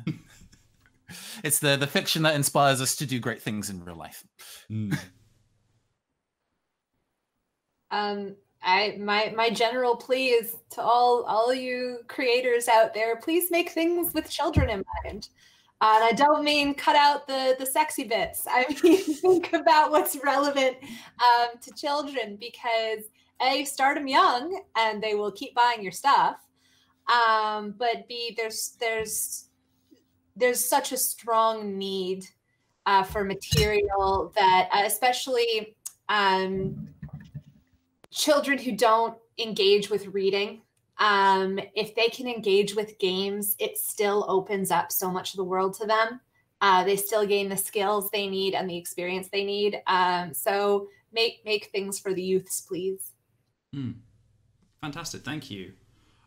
[SPEAKER 5] it's the the fiction that inspires us to do great things in real life. Mm.
[SPEAKER 4] um, I my my general plea is to all all you creators out there, please make things with children in mind. Uh, and I don't mean cut out the the sexy bits. I mean [laughs] think about what's relevant um, to children because a start them young and they will keep buying your stuff. Um, but b there's there's there's such a strong need uh, for material that, uh, especially um, children who don't engage with reading, um, if they can engage with games, it still opens up so much of the world to them. Uh, they still gain the skills they need and the experience they need. Um, so make make things for the youths, please.
[SPEAKER 1] Mm. Fantastic, thank you,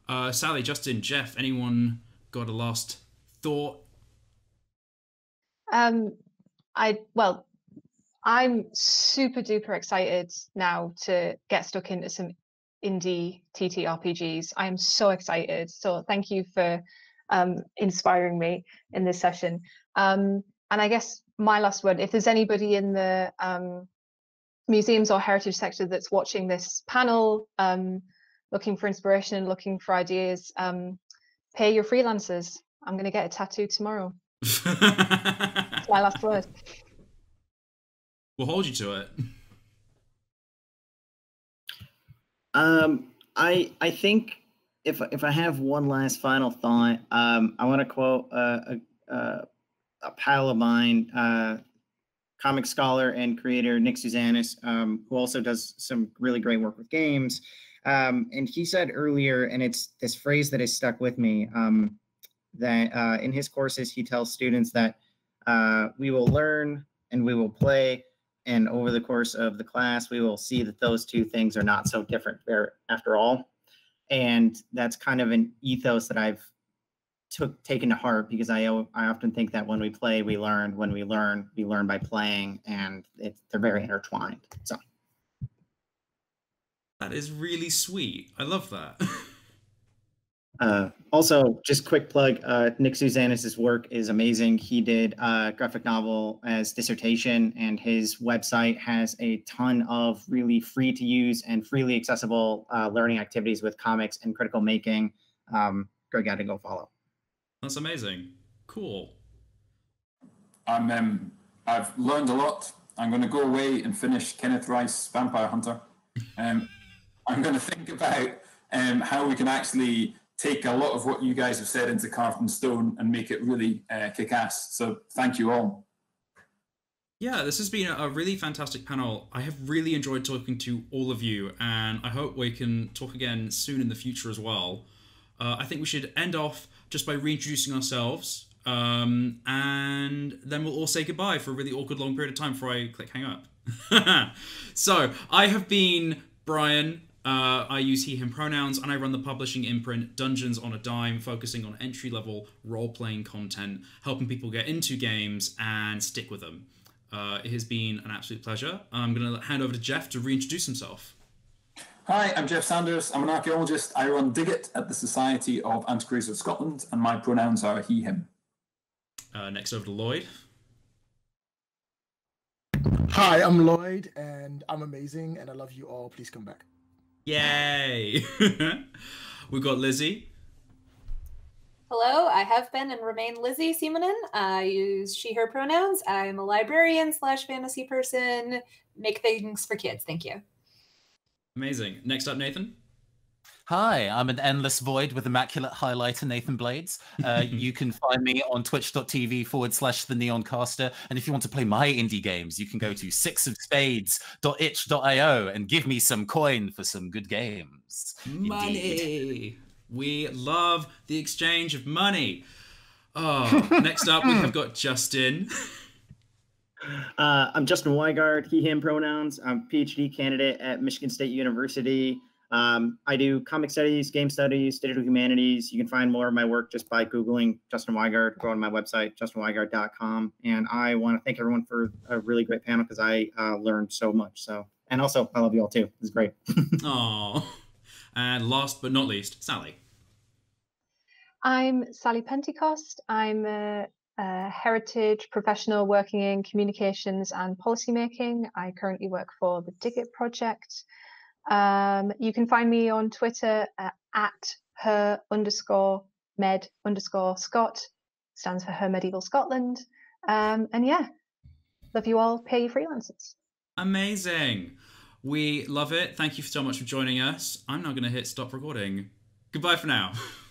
[SPEAKER 1] uh, Sally, Justin, Jeff. Anyone got a last thought
[SPEAKER 7] um, I well, I'm super duper excited now to get stuck into some indie TTRPGs. I am so excited. So thank you for um, inspiring me in this session. Um, and I guess my last word, if there's anybody in the um, museums or heritage sector that's watching this panel, um, looking for inspiration, and looking for ideas, um, pay your freelancers. I'm going to get a tattoo tomorrow. That's my last word.
[SPEAKER 1] We'll hold you to it.
[SPEAKER 6] Um, I I think if if I have one last final thought, um, I want to quote uh, a, a, a pal of mine, uh, comic scholar and creator Nick Sousanis, um, who also does some really great work with games. Um, and he said earlier, and it's this phrase that has stuck with me. Um, that uh, in his courses he tells students that uh, we will learn and we will play and over the course of the class we will see that those two things are not so different there after all. And that's kind of an ethos that i've took taken to heart because i i often think that when we play we learn when we learn we learn by playing and it, they're very intertwined so.
[SPEAKER 1] That is really sweet. I love that [laughs]
[SPEAKER 6] Uh, also, just quick plug: uh, Nick Sousanis' work is amazing. He did a graphic novel as dissertation, and his website has a ton of really free to use and freely accessible uh, learning activities with comics and critical making. Um, go get and go follow.
[SPEAKER 1] That's amazing. Cool.
[SPEAKER 2] I'm. Um, I've learned a lot. I'm going to go away and finish Kenneth Rice Vampire Hunter. Um, I'm going to think about um, how we can actually take a lot of what you guys have said into carved stone and make it really uh, kick ass. So thank you all.
[SPEAKER 1] Yeah, this has been a really fantastic panel. I have really enjoyed talking to all of you, and I hope we can talk again soon in the future as well. uh, I think we should end off just by reintroducing ourselves, um, and then we'll all say goodbye for a really awkward long period of time before I click hang up. [laughs] so I have been Brian. Uh, I use he, him pronouns, and I run the publishing imprint Dungeons on a Dime, focusing on entry level role playing content, helping people get into games and stick with them. Uh, it has been an absolute pleasure. I'm going to hand over to Jeff to reintroduce himself.
[SPEAKER 2] Hi, I'm Jeff Sanders. I'm an archaeologist. I run Dig It at the Society of Antiquaries of Scotland, and my pronouns are he, him.
[SPEAKER 1] Uh, next over to Lloyd.
[SPEAKER 3] Hi, I'm Lloyd, and I'm amazing, and I love you all. Please come back.
[SPEAKER 1] Yay! [laughs] We've got Lizy.
[SPEAKER 4] Hello, I have been and remain Lizy Simonen. I use she, her pronouns. I'm a librarian slash fantasy person. Make things for kids. Thank you.
[SPEAKER 1] Amazing. Next up, Nathan.
[SPEAKER 5] Hi, I'm an endless void with immaculate highlighter, Nathan Blades. Uh, [laughs] you can find me on twitch.tv forward slash the neon caster. And if you want to play my indie games, you can go to sixofspades.itch.io and give me some coin for some good games.
[SPEAKER 1] Money. We love the exchange of money. Oh, [laughs] next up, we have got Justin. [laughs]
[SPEAKER 6] Uh, I'm Justin Wigard, he, him pronouns. I'm a PhD candidate at Michigan State University. Um, I do comic studies, game studies, digital humanities. You can find more of my work just by Googling Justin Wigard. Go on my website, justinwigard.com. And I want to thank everyone for a really great panel because I uh, learned so much. So, and also, I love you all too. It's great. [laughs]
[SPEAKER 1] Oh, and last but not least, Sally.
[SPEAKER 7] I'm Sally Pentecost. I'm a, a heritage professional working in communications and policymaking. I currently work for the Dig It Project. Um, you can find me on Twitter uh, at her underscore med underscore Scot, stands for Her Medieval Scotland. Um, and yeah, love you all. Pay your freelancers.
[SPEAKER 1] Amazing. We love it. Thank you so much for joining us. I'm now going to hit stop recording. Goodbye for now. [laughs]